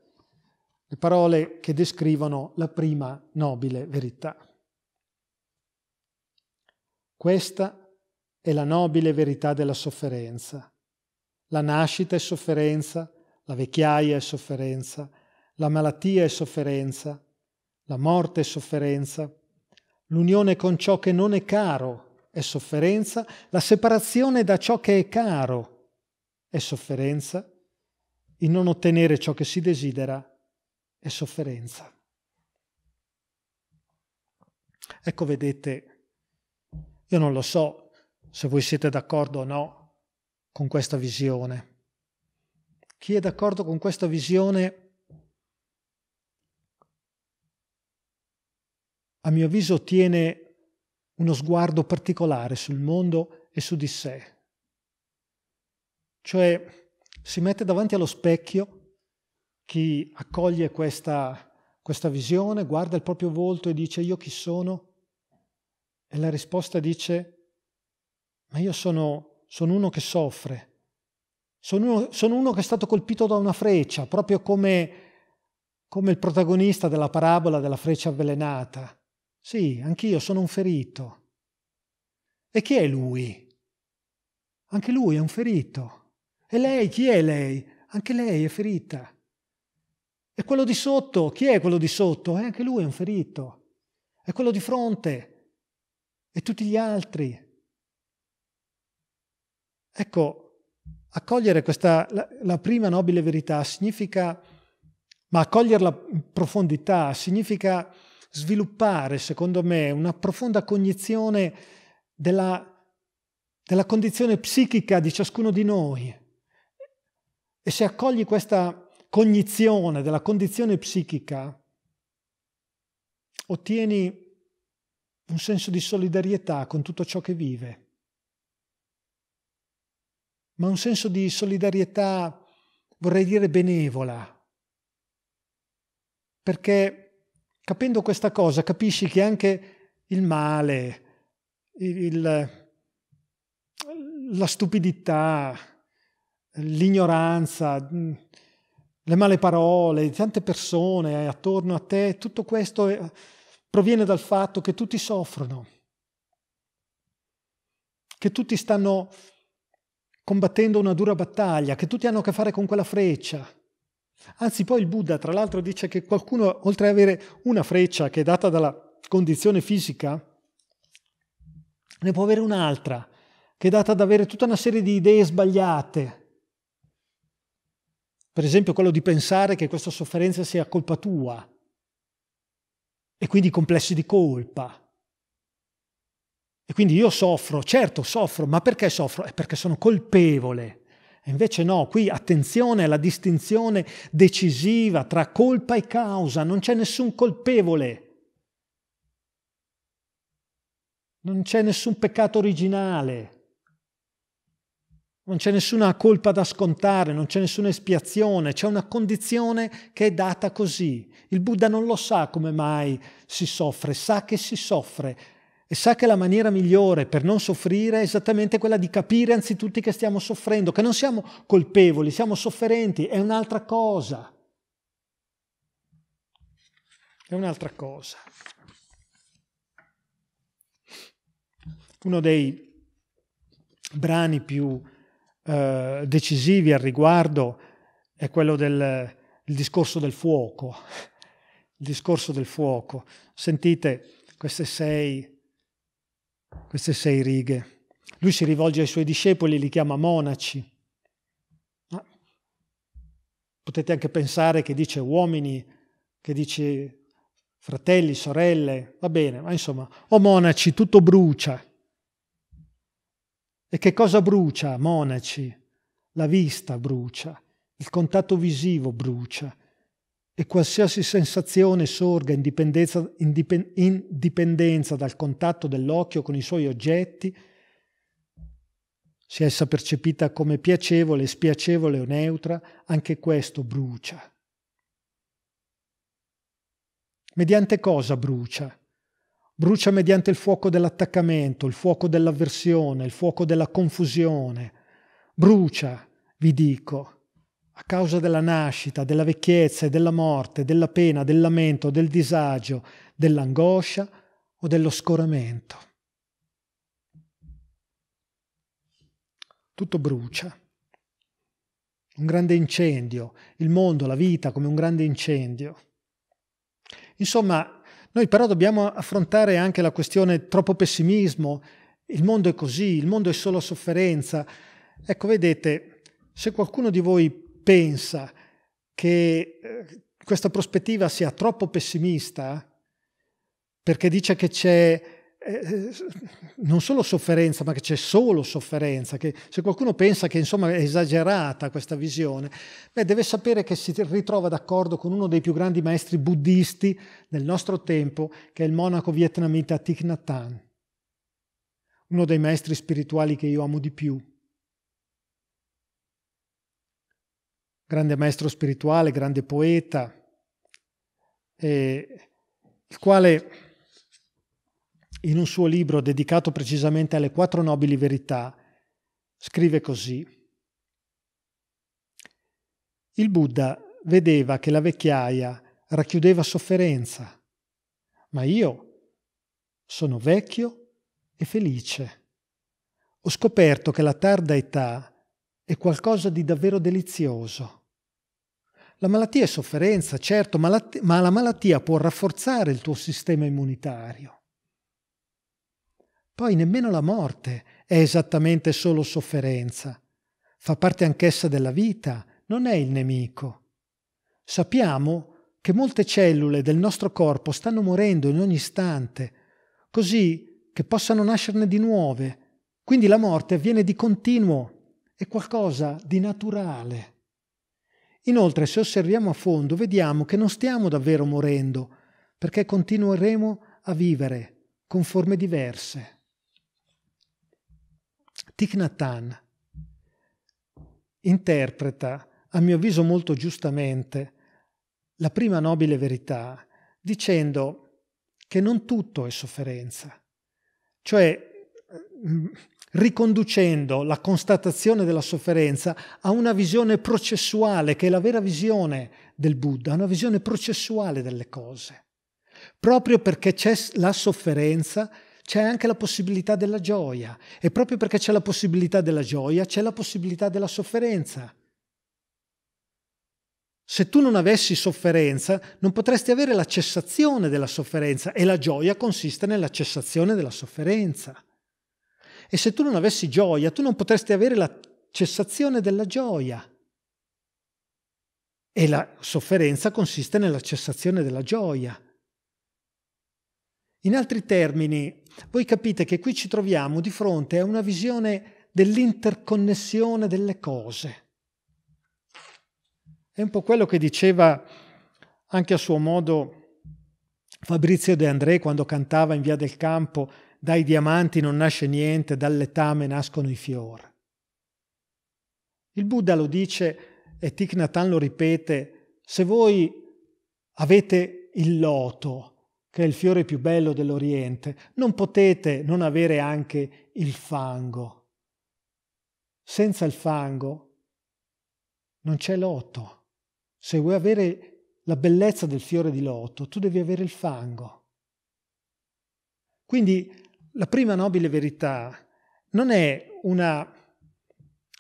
le parole che descrivono la prima nobile verità. Questa è la nobile verità della sofferenza. La nascita è sofferenza, la vecchiaia è sofferenza, la malattia è sofferenza, la morte è sofferenza, l'unione con ciò che non è caro è sofferenza, la separazione da ciò che è caro è sofferenza, il non ottenere ciò che si desidera è sofferenza. Ecco, vedete, io non lo so se voi siete d'accordo o no con questa visione. Chi è d'accordo con questa visione, a mio avviso, tiene uno sguardo particolare sul mondo e su di sé. Cioè si mette davanti allo specchio chi accoglie questa, questa visione, guarda il proprio volto e dice io chi sono? E la risposta dice ma io sono, sono uno che soffre, sono uno, sono uno, che è stato colpito da una freccia, proprio come, come il protagonista della parabola della freccia avvelenata. Sì, anch'io sono un ferito. E chi è lui? Anche lui è un ferito. E lei, chi è lei? Anche lei è ferita. E quello di sotto, chi è quello di sotto? E anche lui è un ferito. E quello di fronte. E tutti gli altri. Ecco, accogliere questa, la, la prima nobile verità significa, ma accoglierla in profondità, significa sviluppare, secondo me, una profonda cognizione della, della condizione psichica di ciascuno di noi. E se accogli questa cognizione della condizione psichica, ottieni un senso di solidarietà con tutto ciò che vive ma un senso di solidarietà, vorrei dire benevola. Perché capendo questa cosa capisci che anche il male, il, la stupidità, l'ignoranza, le male parole, tante persone attorno a te, tutto questo proviene dal fatto che tutti soffrono, che tutti stanno combattendo una dura battaglia, che tutti hanno a che fare con quella freccia. Anzi, poi il Buddha, tra l'altro, dice che qualcuno, oltre ad avere una freccia che è data dalla condizione fisica, ne può avere un'altra, che è data ad avere tutta una serie di idee sbagliate. Per esempio quello di pensare che questa sofferenza sia colpa tua e quindi complessi di colpa. E quindi io soffro, certo soffro, ma perché soffro? È perché sono colpevole. E invece no, qui attenzione alla distinzione decisiva tra colpa e causa, non c'è nessun colpevole. Non c'è nessun peccato originale. Non c'è nessuna colpa da scontare, non c'è nessuna espiazione, c'è una condizione che è data così. Il Buddha non lo sa come mai si soffre, sa che si soffre, e sa che la maniera migliore per non soffrire è esattamente quella di capire anzitutto che stiamo soffrendo, che non siamo colpevoli, siamo sofferenti, è un'altra cosa. È un'altra cosa. Uno dei brani più eh, decisivi al riguardo è quello del discorso del fuoco. Il discorso del fuoco. Sentite queste sei queste sei righe. Lui si rivolge ai suoi discepoli, li chiama monaci. Ma potete anche pensare che dice uomini, che dice fratelli, sorelle, va bene, ma insomma, o monaci, tutto brucia. E che cosa brucia, monaci? La vista brucia, il contatto visivo brucia, e qualsiasi sensazione sorga in dipendenza, in dipendenza dal contatto dell'occhio con i suoi oggetti, sia essa percepita come piacevole, spiacevole o neutra, anche questo brucia. Mediante cosa brucia? Brucia mediante il fuoco dell'attaccamento, il fuoco dell'avversione, il fuoco della confusione. Brucia, vi dico, a causa della nascita, della vecchiezza e della morte, della pena, del lamento, del disagio, dell'angoscia o dello scoramento. Tutto brucia. Un grande incendio, il mondo, la vita come un grande incendio. Insomma, noi però dobbiamo affrontare anche la questione troppo pessimismo, il mondo è così, il mondo è solo sofferenza. Ecco, vedete, se qualcuno di voi pensa che eh, questa prospettiva sia troppo pessimista, perché dice che c'è eh, non solo sofferenza, ma che c'è solo sofferenza, che se qualcuno pensa che insomma è esagerata questa visione, beh, deve sapere che si ritrova d'accordo con uno dei più grandi maestri buddisti del nostro tempo, che è il monaco vietnamita Thich Nhat Hanh, uno dei maestri spirituali che io amo di più. grande maestro spirituale, grande poeta, eh, il quale in un suo libro dedicato precisamente alle quattro nobili verità scrive così. Il Buddha vedeva che la vecchiaia racchiudeva sofferenza, ma io sono vecchio e felice. Ho scoperto che la tarda età è qualcosa di davvero delizioso. La malattia è sofferenza, certo, ma la, ma la malattia può rafforzare il tuo sistema immunitario. Poi nemmeno la morte è esattamente solo sofferenza. Fa parte anch'essa della vita, non è il nemico. Sappiamo che molte cellule del nostro corpo stanno morendo in ogni istante, così che possano nascerne di nuove. Quindi la morte avviene di continuo è qualcosa di naturale. Inoltre, se osserviamo a fondo, vediamo che non stiamo davvero morendo, perché continueremo a vivere con forme diverse. Thich interpreta, a mio avviso molto giustamente, la prima nobile verità dicendo che non tutto è sofferenza, cioè mm, riconducendo la constatazione della sofferenza a una visione processuale, che è la vera visione del Buddha, una visione processuale delle cose. Proprio perché c'è la sofferenza, c'è anche la possibilità della gioia e proprio perché c'è la possibilità della gioia, c'è la possibilità della sofferenza. Se tu non avessi sofferenza, non potresti avere la cessazione della sofferenza e la gioia consiste nella cessazione della sofferenza. E se tu non avessi gioia, tu non potresti avere la cessazione della gioia. E la sofferenza consiste nella cessazione della gioia. In altri termini, voi capite che qui ci troviamo di fronte a una visione dell'interconnessione delle cose. È un po' quello che diceva anche a suo modo Fabrizio De André quando cantava in Via del Campo dai diamanti non nasce niente, dal letame nascono i fiori. Il Buddha lo dice e Thich Nhat lo ripete, se voi avete il loto, che è il fiore più bello dell'Oriente, non potete non avere anche il fango. Senza il fango non c'è loto. Se vuoi avere la bellezza del fiore di loto, tu devi avere il fango. Quindi la prima nobile verità non è una,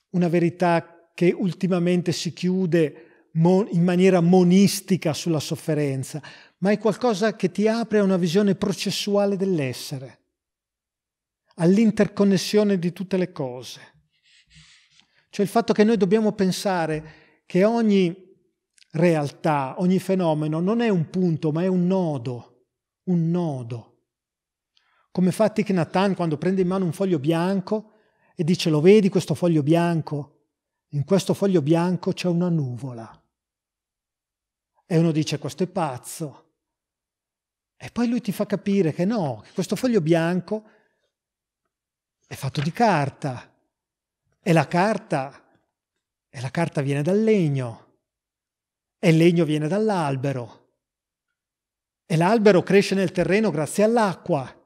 una verità che ultimamente si chiude in maniera monistica sulla sofferenza, ma è qualcosa che ti apre a una visione processuale dell'essere, all'interconnessione di tutte le cose. Cioè il fatto che noi dobbiamo pensare che ogni realtà, ogni fenomeno non è un punto, ma è un nodo, un nodo come fa Thich Nhat quando prende in mano un foglio bianco e dice lo vedi questo foglio bianco? In questo foglio bianco c'è una nuvola. E uno dice questo è pazzo. E poi lui ti fa capire che no, che questo foglio bianco è fatto di carta. E la carta, e la carta viene dal legno. E il legno viene dall'albero. E l'albero cresce nel terreno grazie all'acqua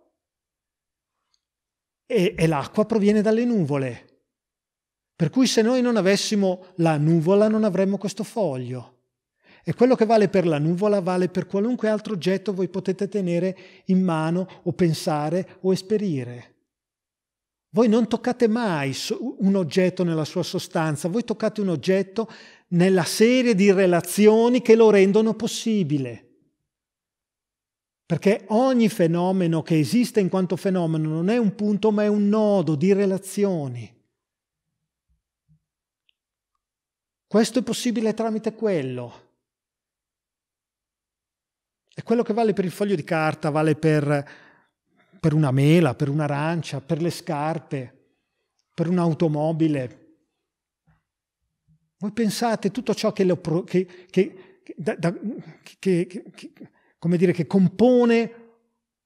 e, e l'acqua proviene dalle nuvole. Per cui se noi non avessimo la nuvola non avremmo questo foglio. E quello che vale per la nuvola vale per qualunque altro oggetto voi potete tenere in mano o pensare o esperire. Voi non toccate mai un oggetto nella sua sostanza, voi toccate un oggetto nella serie di relazioni che lo rendono possibile. Perché ogni fenomeno che esiste in quanto fenomeno non è un punto, ma è un nodo di relazioni. Questo è possibile tramite quello. E quello che vale per il foglio di carta vale per, per una mela, per un'arancia, per le scarpe, per un'automobile. Voi pensate tutto ciò che, lo, che, che, da, da, che come dire, che compone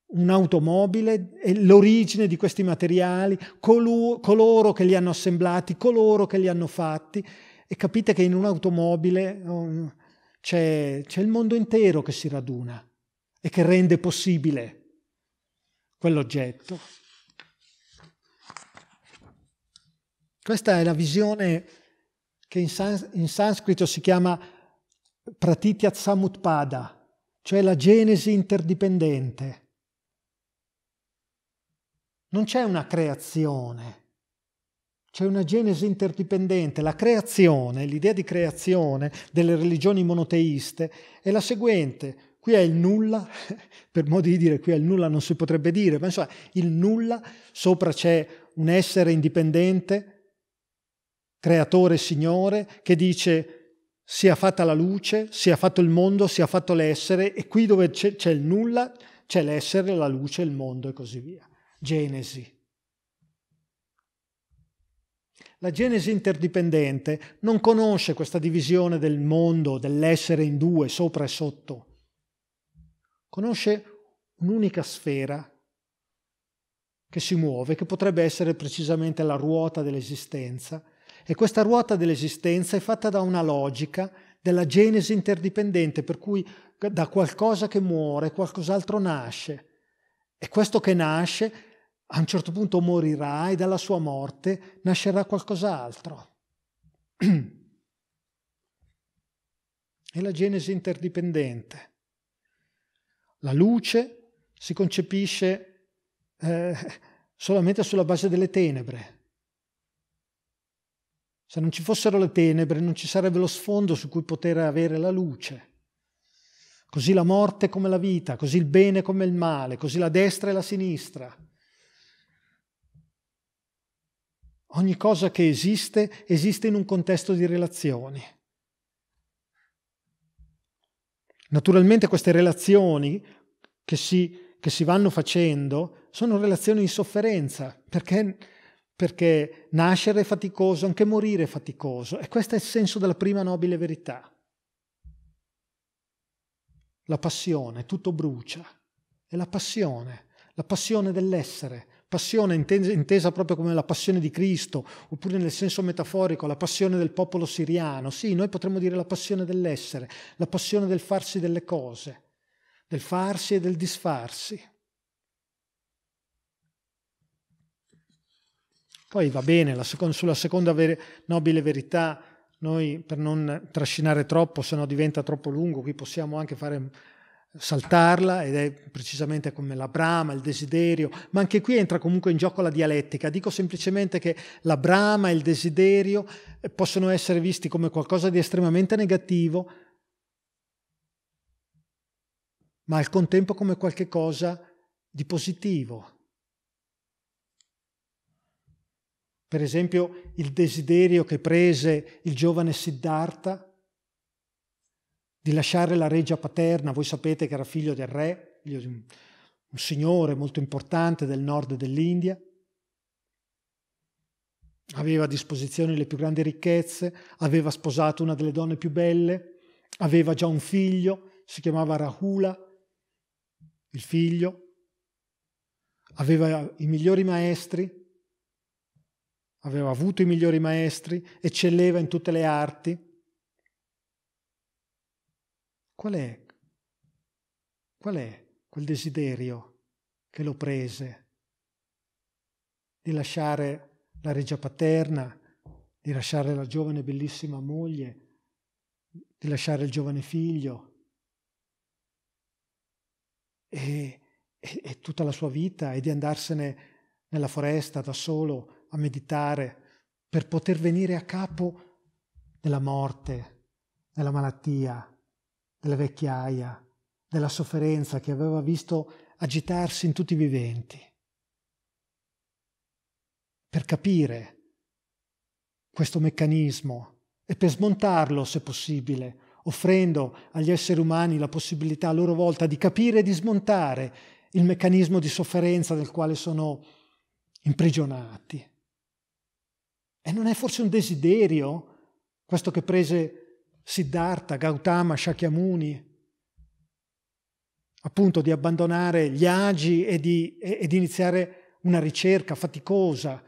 un'automobile l'origine di questi materiali, colo- coloro che li hanno assemblati, coloro che li hanno fatti e capite che in un'automobile c'è, c'è il mondo intero che si raduna e che rende possibile quell'oggetto. Questa è la visione che in, sans- in sanscrito si chiama Pratitya Samutpada, cioè la genesi interdipendente. Non c'è una creazione, c'è una genesi interdipendente. La creazione, l'idea di creazione delle religioni monoteiste è la seguente. Qui è il nulla, *laughs* per modo di dire, qui è il nulla non si potrebbe dire, ma insomma il nulla, sopra c'è un essere indipendente, creatore Signore, che dice sia fatta la luce, sia fatto il mondo, sia fatto l'essere, e qui dove c'è, il nulla c'è l'essere, la luce, il mondo e così via. Genesi. La Genesi interdipendente non conosce questa divisione del mondo, dell'essere in due, sopra e sotto. Conosce un'unica sfera che si muove, che potrebbe essere precisamente la ruota dell'esistenza, E questa ruota dell'esistenza è fatta da una logica della genesi interdipendente, per cui da qualcosa che muore qualcos'altro nasce. E questo che nasce a un certo punto morirà e dalla sua morte nascerà qualcos'altro. *clears throat* È la genesi interdipendente. La luce si concepisce eh, solamente sulla base delle tenebre. Se non ci fossero le tenebre non ci sarebbe lo sfondo su cui poter avere la luce. Così la morte come la vita, così il bene come il male, così la destra e la sinistra. Ogni cosa che esiste esiste in un contesto di relazioni. Naturalmente queste relazioni che si, che si vanno facendo sono relazioni di sofferenza, perché, perché nascere è faticoso, anche morire è faticoso. E questo è il senso della prima nobile verità. La passione, tutto brucia. È la passione, la passione dell'essere, passione intesa, proprio come la passione di Cristo, oppure nel senso metaforico, la passione del popolo siriano. Sì, noi potremmo dire la passione dell'essere, la passione del farsi delle cose, del farsi e del disfarsi. Poi va bene, sulla seconda nobile verità, noi per non trascinare troppo, se no diventa troppo lungo, qui possiamo anche fare saltarla ed è precisamente come la brama, il desiderio, ma anche qui entra comunque in gioco la dialettica. Dico semplicemente che la brama e il desiderio eh, possono essere visti come qualcosa di estremamente negativo, ma al contempo come qualcosa di positivo. Per esempio il desiderio che prese il giovane Siddhartha di lasciare la reggia paterna, voi sapete che era figlio del re, figlio di un, un signore molto importante del nord dell'India, aveva a disposizione le più grandi ricchezze, aveva sposato una delle donne più belle, aveva già un figlio, si chiamava Rahula, il figlio, aveva i migliori maestri, aveva avuto i migliori maestri, eccelleva in tutte le arti, Qual è, qual è quel desiderio che lo prese? Di lasciare la regia paterna, di lasciare la giovane bellissima moglie, di lasciare il giovane figlio? E, e, e tutta la sua vita e di andarsene nella foresta da solo a meditare per poter venire a capo della morte, della malattia, della vecchiaia, della sofferenza che aveva visto agitarsi in tutti i viventi. Per capire questo meccanismo e per smontarlo se possibile, offrendo agli esseri umani la possibilità a loro volta di capire e di smontare il meccanismo di sofferenza del quale sono imprigionati. E non è forse un desiderio questo che prese Siddhartha, Gautama, Shakyamuni, appunto di abbandonare gli agi e di, e di iniziare una ricerca faticosa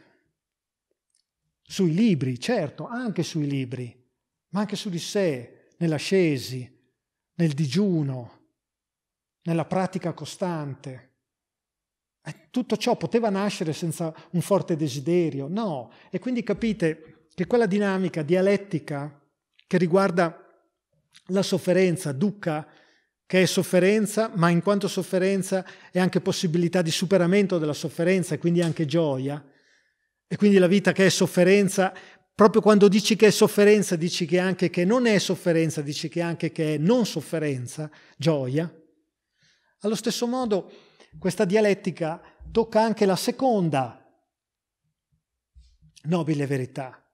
sui libri, certo, anche sui libri, ma anche su di sé, nell'ascesi, nel digiuno, nella pratica costante. E tutto ciò poteva nascere senza un forte desiderio? No. E quindi capite che quella dinamica dialettica che riguarda la sofferenza, dukkha, che è sofferenza, ma in quanto sofferenza è anche possibilità di superamento della sofferenza e quindi anche gioia. E quindi la vita che è sofferenza, proprio quando dici che è sofferenza, dici che anche che non è sofferenza, dici che anche che è non sofferenza, gioia. Allo stesso modo, questa dialettica tocca anche la seconda nobile verità,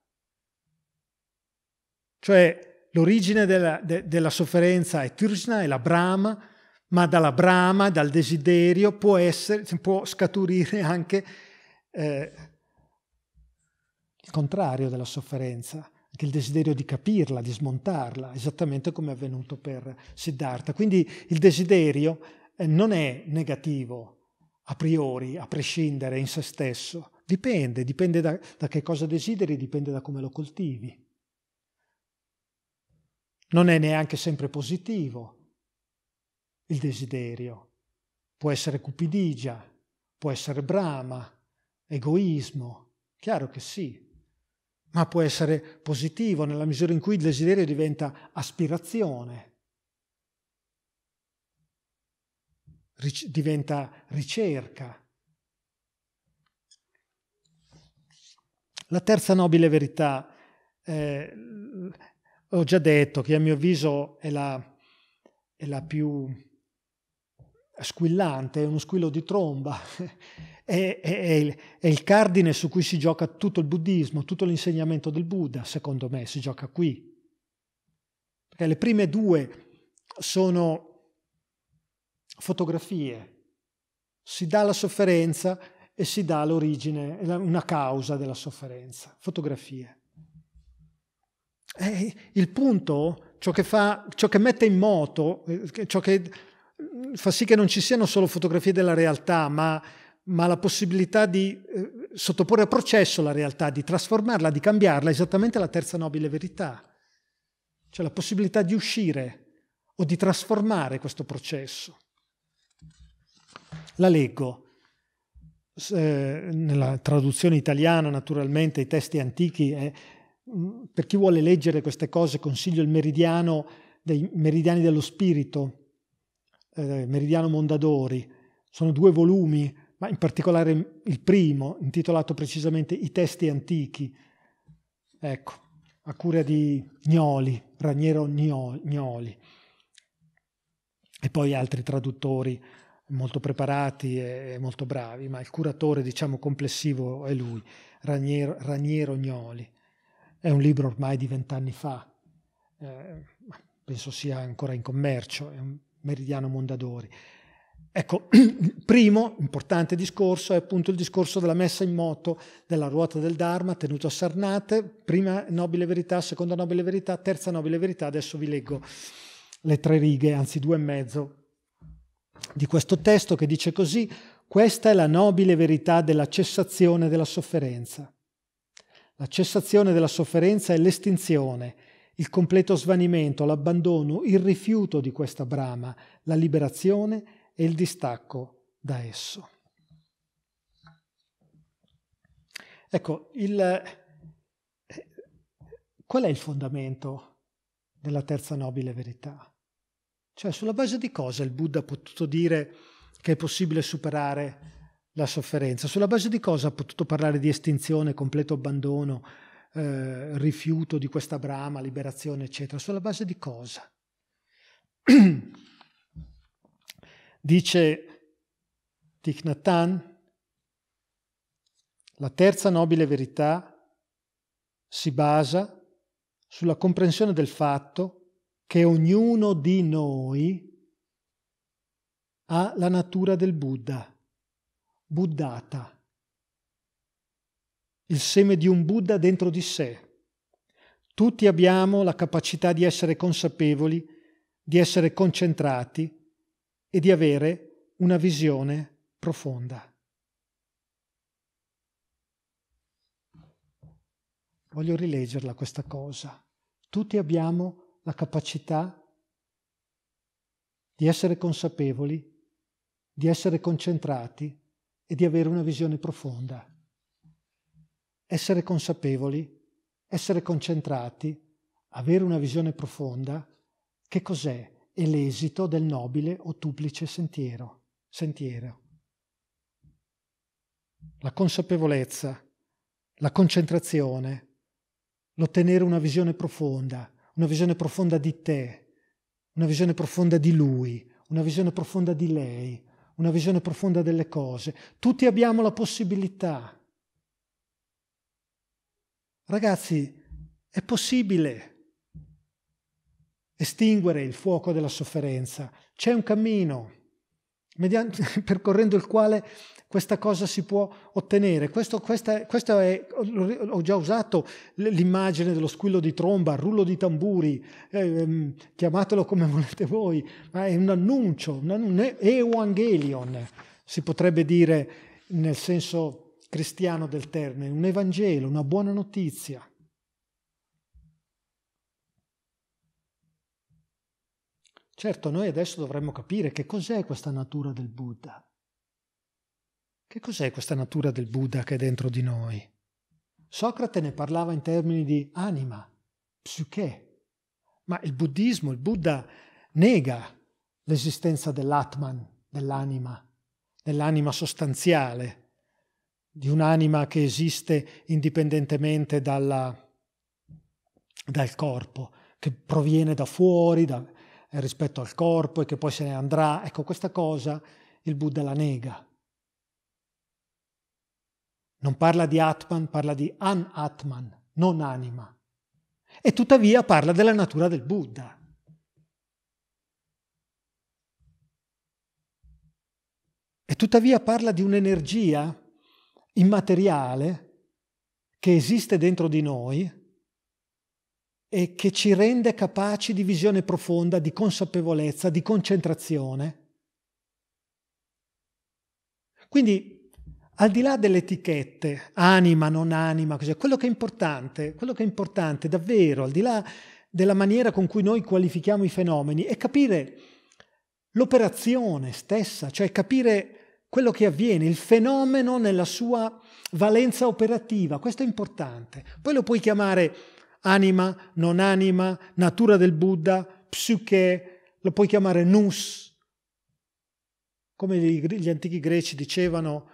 cioè l'origine della, de, della sofferenza è Trishna, è la Brahma, ma dalla Brahma, dal desiderio, può, essere, può scaturire anche eh, il contrario della sofferenza, anche il desiderio di capirla, di smontarla, esattamente come è avvenuto per Siddhartha. Quindi il desiderio eh, non è negativo a priori, a prescindere in se stesso, Dipende, dipende da, da che cosa desideri, dipende da come lo coltivi. Non è neanche sempre positivo il desiderio. Può essere cupidigia, può essere brama, egoismo, chiaro che sì, ma può essere positivo nella misura in cui il desiderio diventa aspirazione, diventa ricerca. La terza nobile verità, eh, ho già detto che a mio avviso è la, è la più squillante, è uno squillo di tromba, *laughs* è, è, è, il, è, il, cardine su cui si gioca tutto il buddismo, tutto l'insegnamento del Buddha, secondo me, si gioca qui. Perché le prime due sono fotografie. Si dà la sofferenza e si dà l'origine, una causa della sofferenza. Fotografie. E il punto, ciò che, fa, ciò che mette in moto, eh, ciò che fa sì che non ci siano solo fotografie della realtà, ma, ma la possibilità di eh, sottoporre a processo la realtà, di trasformarla, di cambiarla, è esattamente la terza nobile verità. Cioè la possibilità di uscire o di trasformare questo processo. La leggo. Eh, nella traduzione italiana, naturalmente, i testi antichi, eh, per chi vuole leggere queste cose, consiglio il meridiano dei meridiani dello spirito, eh, Meridiano Mondadori. Sono due volumi, ma in particolare il primo, intitolato precisamente I testi antichi. Ecco, a cura di Gnoli, Raniero Gnoli. E poi altri traduttori molto preparati e molto bravi, ma il curatore diciamo complessivo è lui, Raniero, Raniero Gnoli. È un libro ormai di vent'anni fa, eh, penso sia ancora in commercio, è un Meridiano Mondadori. Ecco, *clears throat* il primo importante discorso è appunto il discorso della messa in moto della ruota del Dharma tenuto a Sarnate, prima nobile verità, seconda nobile verità, terza nobile verità, adesso vi leggo le tre righe, anzi due e mezzo di questo testo che dice così, questa è la nobile verità della cessazione della sofferenza. La cessazione della sofferenza è l'estinzione, il completo svanimento, l'abbandono, il rifiuto di questa brama, la liberazione e il distacco da esso. Ecco, il, qual è il fondamento della terza nobile verità? Cioè, sulla base di cosa il Buddha ha potuto dire che è possibile superare la sofferenza? Sulla base di cosa ha potuto parlare di estinzione, completo abbandono, eh, rifiuto di questa brama, liberazione, eccetera? Sulla base di cosa? *clears throat* Dice Thich Nhat Hanh, la terza nobile verità si basa sulla comprensione del fatto che ognuno di noi ha la natura del Buddha, buddata, il seme di un Buddha dentro di sé. Tutti abbiamo la capacità di essere consapevoli, di essere concentrati e di avere una visione profonda. Voglio rileggerla questa cosa. Tutti abbiamo la capacità di essere consapevoli, di essere concentrati e di avere una visione profonda. Essere consapevoli, essere concentrati, avere una visione profonda, che cos'è? È l'esito del nobile ottuplice sentiero. sentiero. La consapevolezza, la concentrazione, l'ottenere una visione profonda, una visione profonda di te, una visione profonda di lui, una visione profonda di lei, una visione profonda delle cose. Tutti abbiamo la possibilità. Ragazzi, è possibile estinguere il fuoco della sofferenza. C'è un cammino *laughs* percorrendo il quale questa cosa si può ottenere. Questo, questa, questo è, ho già usato l'immagine dello squillo di tromba, rullo di tamburi, eh, chiamatelo come volete voi, ma è un annuncio, un evangelion, si potrebbe dire nel senso cristiano del termine, un Evangelo, una buona notizia. Certo, noi adesso dovremmo capire che cos'è questa natura del Buddha. Che cos'è questa natura del Buddha che è dentro di noi? Socrate ne parlava in termini di anima, psiche, ma il buddismo, il Buddha nega l'esistenza dell'Atman, dell'anima, dell'anima sostanziale, di un'anima che esiste indipendentemente dalla, dal corpo, che proviene da fuori da, rispetto al corpo e che poi se ne andrà. Ecco, questa cosa il Buddha la nega. Non parla di Atman, parla di An-Atman, non anima. E tuttavia parla della natura del Buddha. E tuttavia parla di un'energia immateriale che esiste dentro di noi e che ci rende capaci di visione profonda, di consapevolezza, di concentrazione. Quindi, al di là delle etichette, anima, non anima, così, quello che è importante, quello che è importante davvero, al di là della maniera con cui noi qualifichiamo i fenomeni, è capire l'operazione stessa, cioè capire quello che avviene, il fenomeno nella sua valenza operativa, questo è importante. Poi lo puoi chiamare anima, non anima, natura del Buddha, psiche, lo puoi chiamare nous, come gli antichi greci dicevano,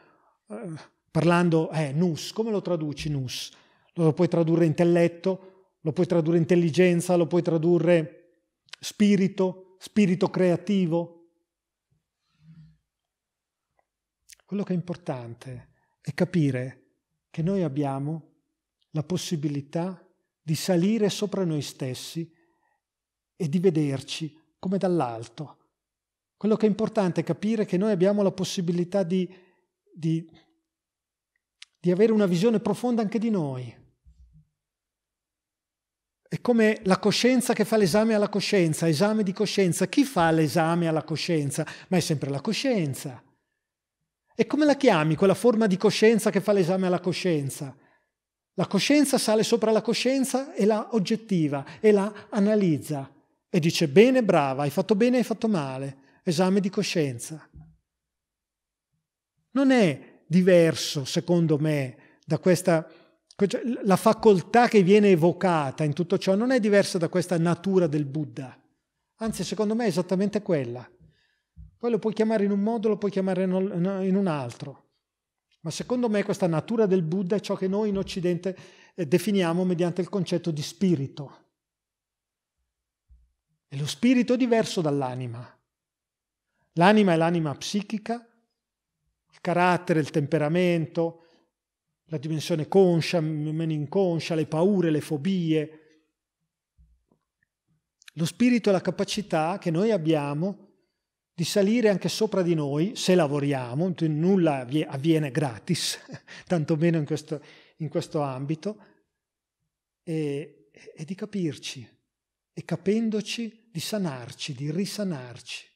eh, parlando, eh, nous, come lo traduci nous? Lo puoi tradurre intelletto, lo puoi tradurre intelligenza, lo puoi tradurre spirito, spirito creativo, Quello che è importante è capire che noi abbiamo la possibilità di salire sopra noi stessi e di vederci come dall'alto. Quello che è importante è capire che noi abbiamo la possibilità di, di, di avere una visione profonda anche di noi. È come la coscienza che fa l'esame alla coscienza, esame di coscienza. Chi fa l'esame alla coscienza? Ma è sempre la coscienza. E come la chiami quella forma di coscienza che fa l'esame alla coscienza? La coscienza sale sopra la coscienza e la oggettiva e la analizza e dice bene, brava, hai fatto bene, hai fatto male, esame di coscienza. Non è diverso, secondo me, da questa la facoltà che viene evocata in tutto ciò non è diversa da questa natura del Buddha. Anzi, secondo me è esattamente quella. Poi lo puoi chiamare in un modo, lo puoi chiamare in un altro. Ma secondo me questa natura del Buddha è ciò che noi in Occidente eh, definiamo mediante il concetto di spirito. E lo spirito è diverso dall'anima. L'anima è l'anima psichica, il carattere, il temperamento, la dimensione conscia, meno inconscia, le paure, le fobie. Lo spirito è la capacità che noi abbiamo di salire anche sopra di noi se lavoriamo, nulla avviene gratis, *laughs* tantomeno in questo, in questo ambito, e, e di capirci, e capendoci di sanarci, di risanarci,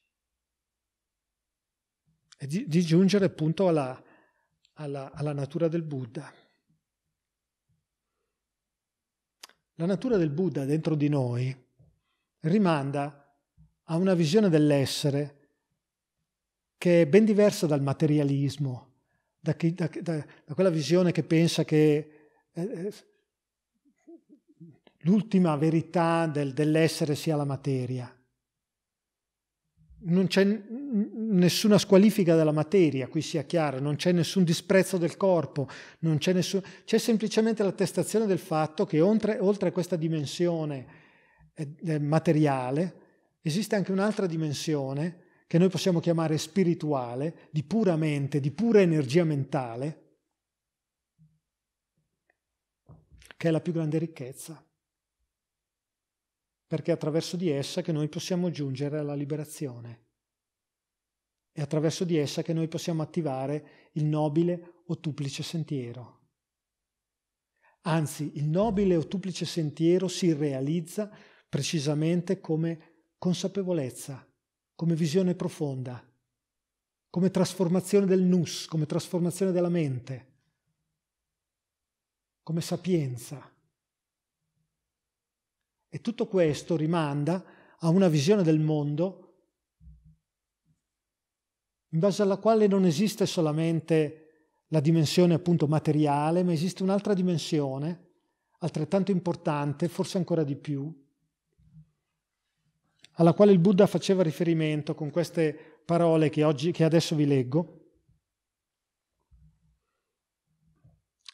e di, di giungere appunto alla, alla, alla natura del Buddha. La natura del Buddha dentro di noi rimanda a una visione dell'essere che è ben diversa dal materialismo, da, chi, da, da, da quella visione che pensa che eh, eh, l'ultima verità del, dell'essere sia la materia. Non c'è nessuna squalifica della materia, qui sia chiaro, non c'è nessun disprezzo del corpo, c'è, nessun, c'è, semplicemente l'attestazione del fatto che oltre, oltre a questa dimensione eh, materiale esiste anche un'altra dimensione che noi possiamo chiamare spirituale, di pura mente, di pura energia mentale, che è la più grande ricchezza, perché è attraverso di essa che noi possiamo giungere alla liberazione. È attraverso di essa che noi possiamo attivare il nobile ottuplice sentiero. Anzi, il nobile ottuplice sentiero si realizza precisamente come consapevolezza come visione profonda, come trasformazione del nus, come trasformazione della mente. come sapienza. E tutto questo rimanda a una visione del mondo in base alla quale non esiste solamente la dimensione appunto materiale, ma esiste un'altra dimensione altrettanto importante, forse ancora di più, alla quale il Buddha faceva riferimento con queste parole che, oggi, che adesso vi leggo,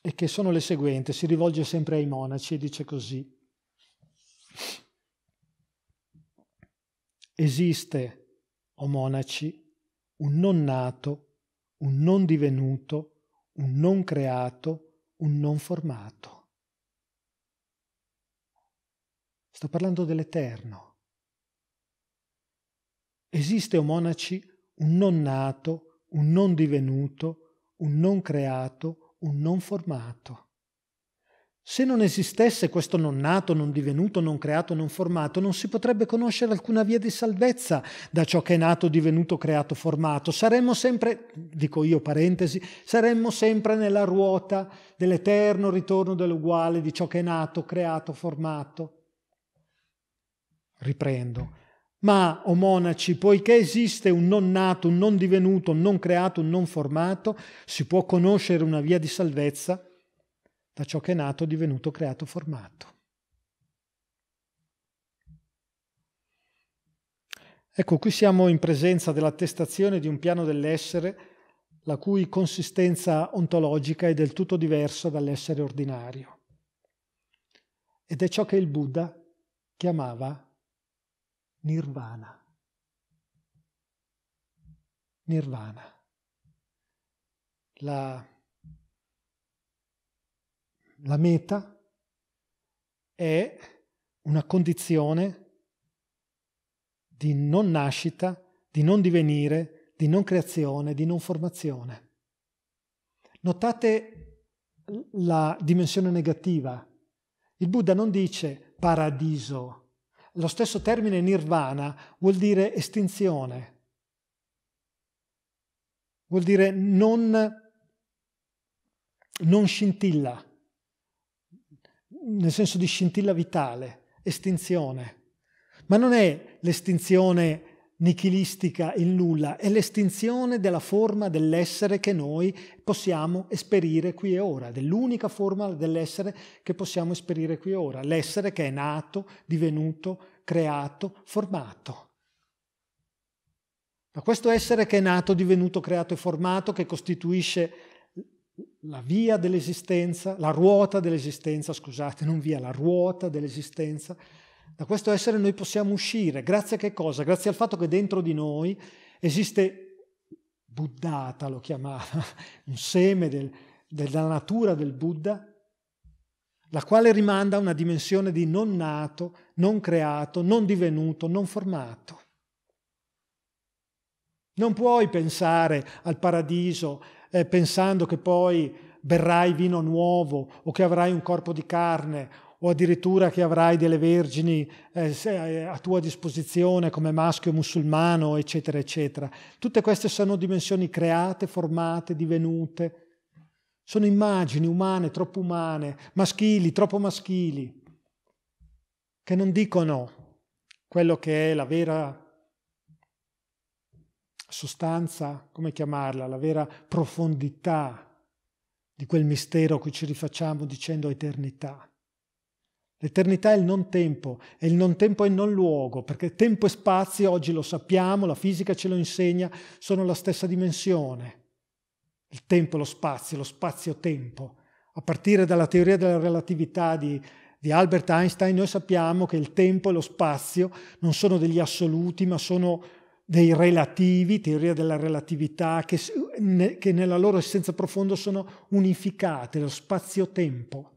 e che sono le seguenti, si rivolge sempre ai monaci e dice così. Esiste, o monaci, un non nato, un non divenuto, un non creato, un non formato. Sto parlando dell'Eterno. Esiste, o monaci, un non nato, un non divenuto, un non creato, un non formato. Se non esistesse questo non nato, non divenuto, non creato, non formato, non si potrebbe conoscere alcuna via di salvezza da ciò che è nato, divenuto, creato, formato. Saremmo sempre, dico io parentesi, saremmo sempre nella ruota dell'eterno ritorno dell'uguale di ciò che è nato, creato, formato. Riprendo. Ma, o monaci, poiché esiste un non nato, un non divenuto, un non creato, un non formato, si può conoscere una via di salvezza da ciò che è nato, divenuto, creato, formato. Ecco, qui siamo in presenza dell'attestazione di un piano dell'essere la cui consistenza ontologica è del tutto diversa dall'essere ordinario. Ed è ciò che il Buddha chiamava nirvana. Nirvana. La la meta è una condizione di non nascita, di non divenire, di non creazione, di non formazione. Notate la dimensione negativa. Il Buddha non dice paradiso. Lo stesso termine nirvana vuol dire estinzione. Vuol dire non, non scintilla nel senso di scintilla vitale, estinzione. Ma non è l'estinzione nichilistica, il nulla, è l'estinzione della forma dell'essere che noi possiamo esperire qui e ora, dell'unica forma dell'essere che possiamo esperire qui e ora, l'essere che è nato, divenuto, creato, formato. Ma questo essere che è nato, divenuto, creato e formato, che costituisce la via dell'esistenza, la ruota dell'esistenza, scusate, non via, la ruota dell'esistenza. Da questo essere noi possiamo uscire, grazie a che cosa? Grazie al fatto che dentro di noi esiste buddhata, lo chiamava, *laughs* un seme del, della natura del Buddha, la quale rimanda a una dimensione di non nato, non creato, non divenuto, non formato. Non puoi pensare al paradiso eh, pensando che poi berrai vino nuovo o che avrai un corpo di carne o addirittura che avrai delle vergini eh, eh, a tua disposizione come maschio musulmano, eccetera, eccetera. Tutte queste sono dimensioni create, formate, divenute. Sono immagini umane, troppo umane, maschili, troppo maschili, che non dicono quello che è la vera sostanza, come chiamarla, la vera profondità di quel mistero a cui ci rifacciamo dicendo eternità. L'eternità è il non tempo, e il non tempo è il non luogo, perché tempo e spazio, oggi lo sappiamo, la fisica ce lo insegna, sono la stessa dimensione. Il tempo e lo spazio, lo spazio-tempo. A partire dalla teoria della relatività di, di Albert Einstein, noi sappiamo che il tempo e lo spazio non sono degli assoluti, ma sono dei relativi, teoria della relatività, che, che nella loro essenza profonda sono unificate, lo spazio-tempo.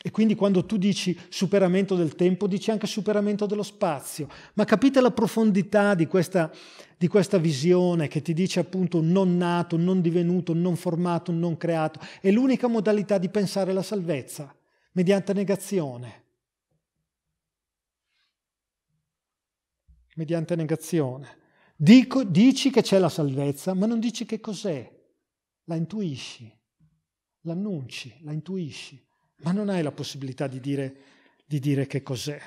E quindi quando tu dici superamento del tempo, dici anche superamento dello spazio. Ma capite la profondità di questa, di questa visione che ti dice appunto un non nato, non divenuto, non formato, non creato. È l'unica modalità di pensare la salvezza, mediante negazione. Mediante negazione. Dico, dici che c'è la salvezza, ma non dici che cos'è, la intuisci. l'annunci, la intuisci, ma non hai la possibilità di dire, di dire che cos'è.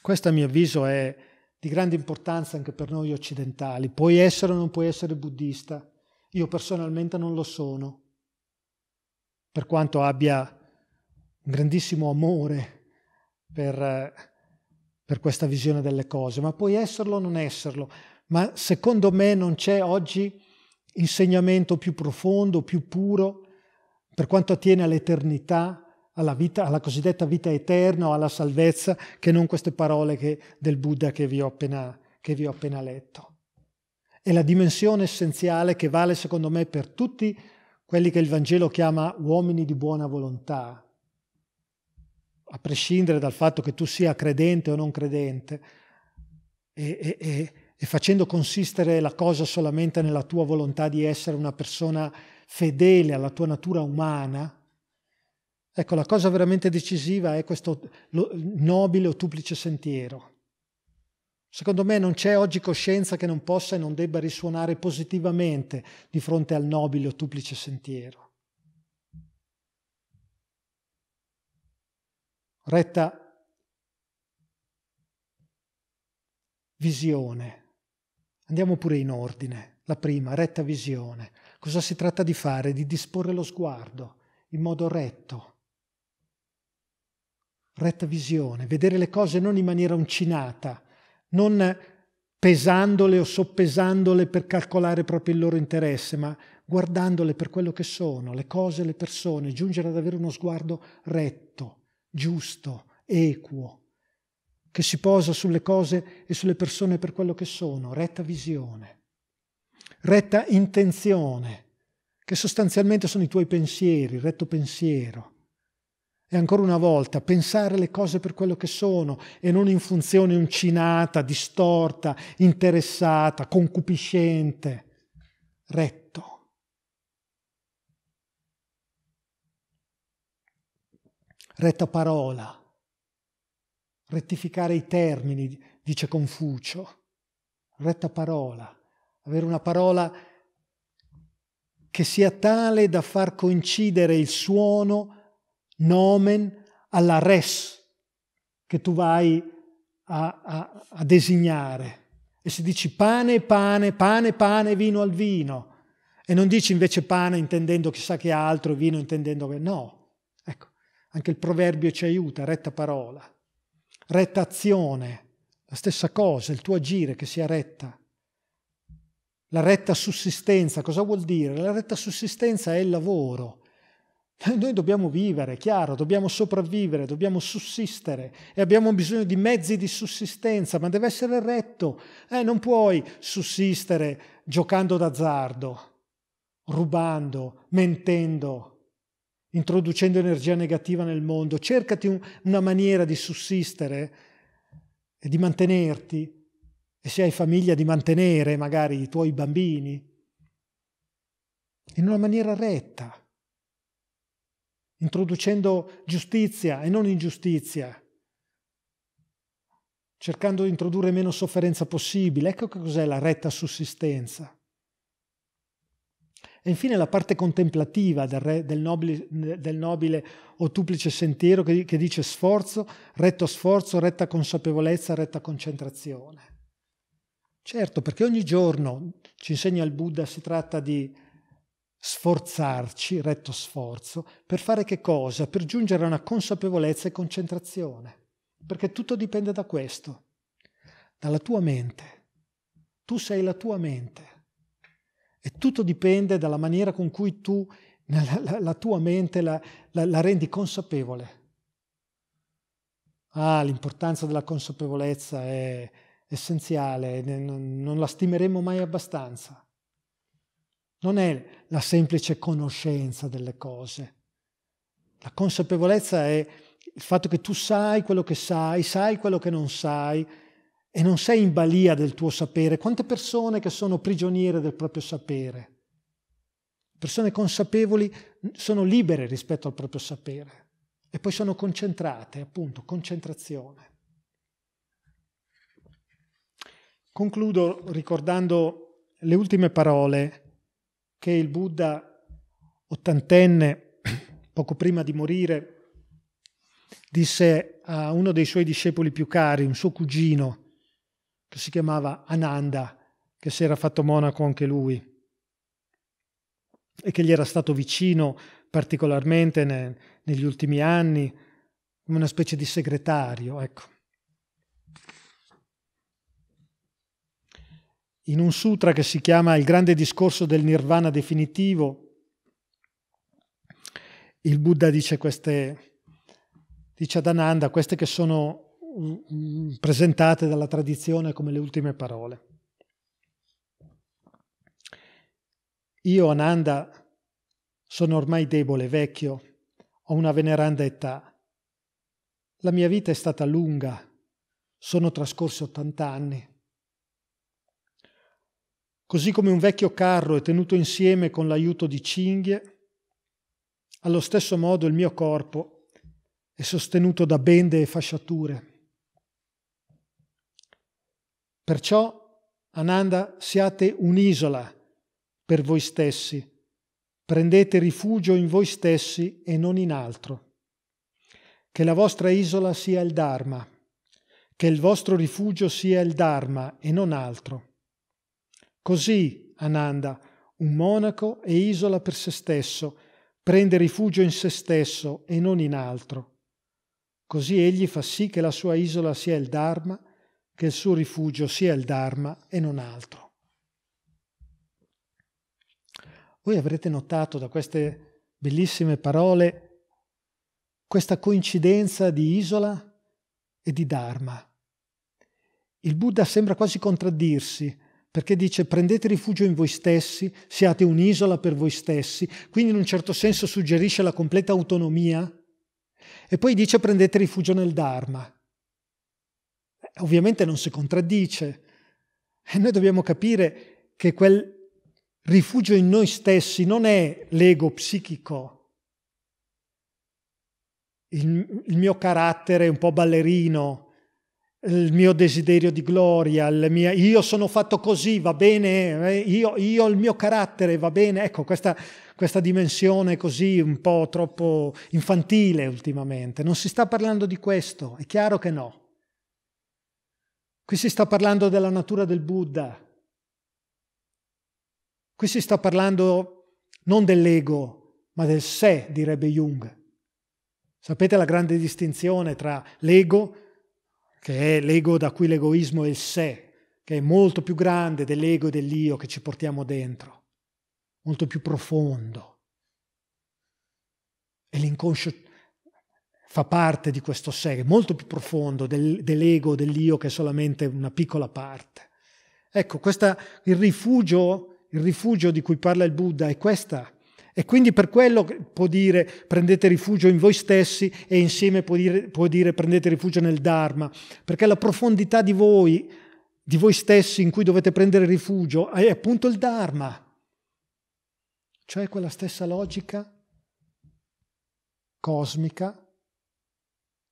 Questo a mio avviso è di grande importanza anche per noi occidentali. Puoi essere o non puoi essere buddista. Io personalmente non lo sono, per quanto abbia un grandissimo amore per, per questa visione delle cose, ma puoi esserlo o non esserlo. Ma secondo me non c'è oggi insegnamento più profondo, più puro, per quanto attiene all'eternità, alla, vita, alla cosiddetta vita eterna o alla salvezza, che non queste parole che, del Buddha che vi, appena, che vi ho appena letto. È la dimensione essenziale che vale secondo me per tutti quelli che il Vangelo chiama uomini di buona volontà, a prescindere dal fatto che tu sia credente o non credente, e, e, e, e facendo consistere la cosa solamente nella tua volontà di essere una persona fedele alla tua natura umana, ecco la cosa veramente decisiva è questo nobile o duplice sentiero. Secondo me non c'è oggi coscienza che non possa e non debba risuonare positivamente di fronte al nobile o duplice sentiero. Retta visione. Andiamo pure in ordine. La prima, retta visione. Cosa si tratta di fare? Di disporre lo sguardo in modo retto. Retta visione, vedere le cose non in maniera uncinata, non pesandole o soppesandole per calcolare proprio il loro interesse, ma guardandole per quello che sono, le cose, le persone, giungere ad avere uno sguardo retto, giusto, equo, che si posa sulle cose e sulle persone per quello che sono, retta visione retta intenzione, che sostanzialmente sono i tuoi pensieri, retto pensiero. E ancora una volta, pensare le cose per quello che sono e non in funzione uncinata, distorta, interessata, concupiscente, retto. Retta parola, rettificare i termini, dice Confucio, retta parola avere una parola che sia tale da far coincidere il suono nomen alla res che tu vai a, a, a designare. E se dici pane, pane, pane, pane, vino al vino, e non dici invece pane intendendo chissà che altro, vino intendendo che no. Anche il proverbio ci aiuta, retta parola, retta azione, la stessa cosa, il tuo agire che sia retta. La retta sussistenza, cosa vuol dire? La retta sussistenza è il lavoro. *laughs* Noi dobbiamo vivere, chiaro, dobbiamo sopravvivere, dobbiamo sussistere e abbiamo bisogno di mezzi di sussistenza, ma deve essere retto. Eh, non puoi sussistere giocando d'azzardo, rubando, mentendo, introducendo energia negativa nel mondo. Cercati un, una maniera di sussistere e di mantenerti e se hai famiglia di mantenere magari i tuoi bambini in una maniera retta, introducendo giustizia e non ingiustizia, cercando di introdurre meno sofferenza possibile. Ecco che cos'è la retta sussistenza. E infine la parte contemplativa del, re, del, nobile, del nobile ottuplice sentiero che, che dice sforzo, retto sforzo, retta consapevolezza, retta concentrazione. Certo, perché ogni giorno, ci insegna il Buddha, si tratta di sforzarci, retto sforzo, per fare che cosa? Per giungere a una consapevolezza e concentrazione. Perché tutto dipende da questo, dalla tua mente. Tu sei la tua mente. E tutto dipende dalla maniera con cui tu la, la, la tua mente la, la rendi consapevole. Ah, l'importanza della consapevolezza è, essenziale, non la stimeremo mai abbastanza. Non è la semplice conoscenza delle cose. La consapevolezza è il fatto che tu sai quello che sai, sai quello che non sai e non sei in balia del tuo sapere. Quante persone che sono prigioniere del proprio sapere? Persone consapevoli sono libere rispetto al proprio sapere e poi sono concentrate, appunto, concentrazione. Concludo ricordando le ultime parole che il Buddha ottantenne, *clears throat* poco prima di morire, disse a uno dei suoi discepoli più cari, un suo cugino, che si chiamava Ananda, che si era fatto monaco anche lui e che gli era stato vicino particolarmente ne, negli ultimi anni, come una specie di segretario. Ecco. In un sutra che si chiama Il grande discorso del nirvana definitivo, il Buddha dice queste, dice ad Ananda, queste che sono presentate dalla tradizione come le ultime parole. Io, Ananda, sono ormai debole, vecchio, ho una veneranda età. La mia vita è stata lunga, sono trascorsi 80 anni. Così come un vecchio carro è tenuto insieme con l'aiuto di cinghie, allo stesso modo il mio corpo è sostenuto da bende e fasciature. Perciò, Ananda, siate un'isola per voi stessi. Prendete rifugio in voi stessi e non in altro. Che la vostra isola sia il Dharma, che il vostro rifugio sia il Dharma e non altro. Così, Ananda, un monaco è isola per se stesso, prende rifugio in se stesso e non in altro. Così egli fa sì che la sua isola sia il Dharma, che il suo rifugio sia il Dharma e non altro. Voi avrete notato da queste bellissime parole questa coincidenza di isola e di Dharma. Il Buddha sembra quasi contraddirsi, perché dice prendete rifugio in voi stessi, siate un'isola per voi stessi, quindi in un certo senso suggerisce la completa autonomia, e poi dice prendete rifugio nel Dharma. Ovviamente non si contraddice, e noi dobbiamo capire che quel rifugio in noi stessi non è l'ego psichico, il, il mio carattere un po' ballerino, il mio desiderio di gloria, mia, io sono fatto così, va bene, eh, io, io il mio carattere, va bene. Ecco, questa, questa dimensione così un po' troppo infantile ultimamente. Non si sta parlando di questo, è chiaro che no. Qui si sta parlando della natura del Buddha. Qui si sta parlando non dell'ego, ma del sé, direbbe Jung. Sapete la grande distinzione tra l'ego che è l'ego da cui l'egoismo è il sé, che è molto più grande dell'ego e dell'io che ci portiamo dentro, molto più profondo. E l'inconscio fa parte di questo sé, molto più profondo del, dell'ego, dell'io che è solamente una piccola parte. Ecco, questa, il, rifugio, il rifugio di cui parla il Buddha è questa. E quindi per quello può dire prendete rifugio in voi stessi e insieme può dire, può dire prendete rifugio nel Dharma, perché la profondità di voi, di voi stessi in cui dovete prendere rifugio è appunto il Dharma, cioè quella stessa logica cosmica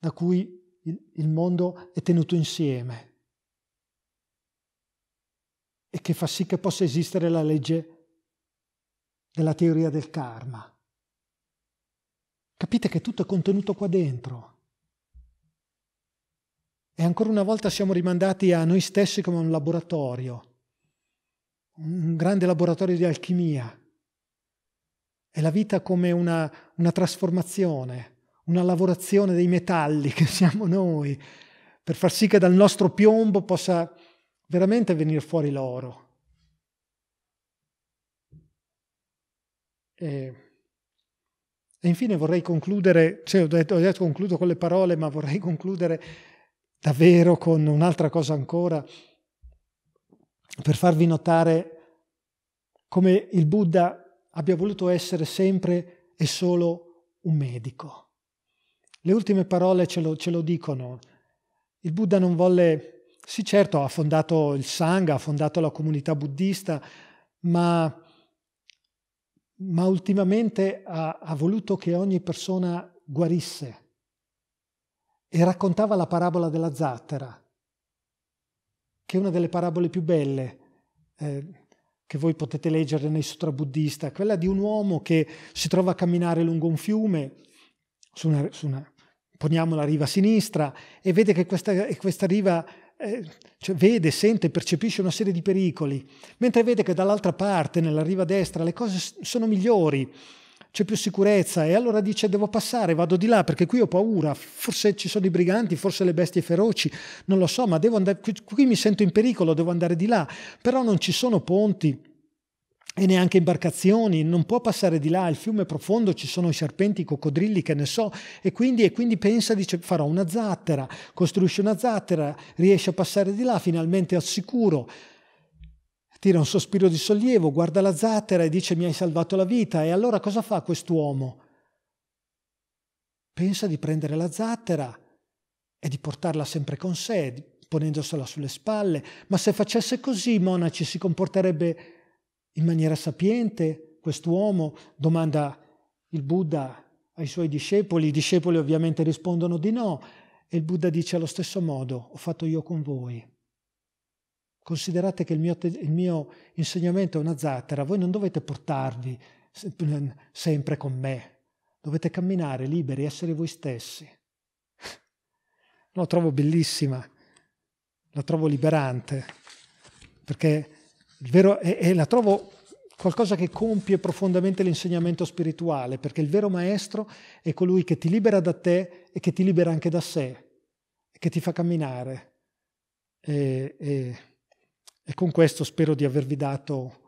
da cui il, mondo è tenuto insieme e che fa sì che possa esistere la legge della teoria del karma. Capite che tutto è contenuto qua dentro. E ancora una volta siamo rimandati a noi stessi come un laboratorio, un grande laboratorio di alchimia. E la vita come una, una trasformazione, una lavorazione dei metalli che siamo noi, per far sì che dal nostro piombo possa veramente venire fuori l'oro. E, e infine vorrei concludere, cioè ho detto, ho detto concludo con le parole, ma vorrei concludere davvero con un'altra cosa ancora, per farvi notare come il Buddha abbia voluto essere sempre e solo un medico. Le ultime parole ce lo, ce lo dicono. Il Buddha non volle, sì certo ha fondato il Sangha, ha fondato la comunità buddista, ma ma ultimamente ha, ha voluto che ogni persona guarisse e raccontava la parabola della zattera, che è una delle parabole più belle eh, che voi potete leggere nei sutra buddista, quella di un uomo che si trova a camminare lungo un fiume, su una, su una, poniamo la riva sinistra, e vede che questa, questa riva eh, cioè vede, sente, percepisce una serie di pericoli, mentre vede che dall'altra parte, nella riva destra, le cose sono migliori, c'è più sicurezza e allora dice devo passare, vado di là perché qui ho paura, forse ci sono i briganti, forse le bestie feroci, non lo so, ma andare, qui, qui mi sento in pericolo, devo andare di là, però non ci sono ponti e neanche imbarcazioni, non può passare di là, il fiume è profondo, ci sono i serpenti, i coccodrilli, che ne so, e quindi, e quindi pensa, dice farò una zattera, costruisce una zattera, riesce a passare di là, finalmente al sicuro, tira un sospiro di sollievo, guarda la zattera e dice mi hai salvato la vita. E allora cosa fa quest'uomo? Pensa di prendere la zattera e di portarla sempre con sé, ponendosela sulle spalle. Ma se facesse così, monaci, si comporterebbe in maniera sapiente? Quest'uomo domanda il Buddha ai suoi discepoli, i discepoli ovviamente rispondono di no e il Buddha dice allo stesso modo, ho fatto io con voi. Considerate che il mio, il mio insegnamento è una zattera, voi non dovete portarvi sempre con me, dovete camminare liberi, essere voi stessi. *laughs* La trovo bellissima, la trovo liberante, perché vero, e, e la trovo qualcosa che compie profondamente l'insegnamento spirituale, perché il vero maestro è colui che ti libera da te e che ti libera anche da sé, che ti fa camminare. E, e e con questo spero di avervi dato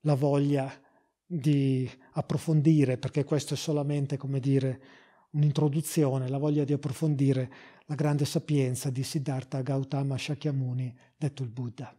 la voglia di approfondire, perché questo è solamente, come dire, un'introduzione, la voglia di approfondire la grande sapienza di Siddhartha Gautama Shakyamuni, detto il Buddha.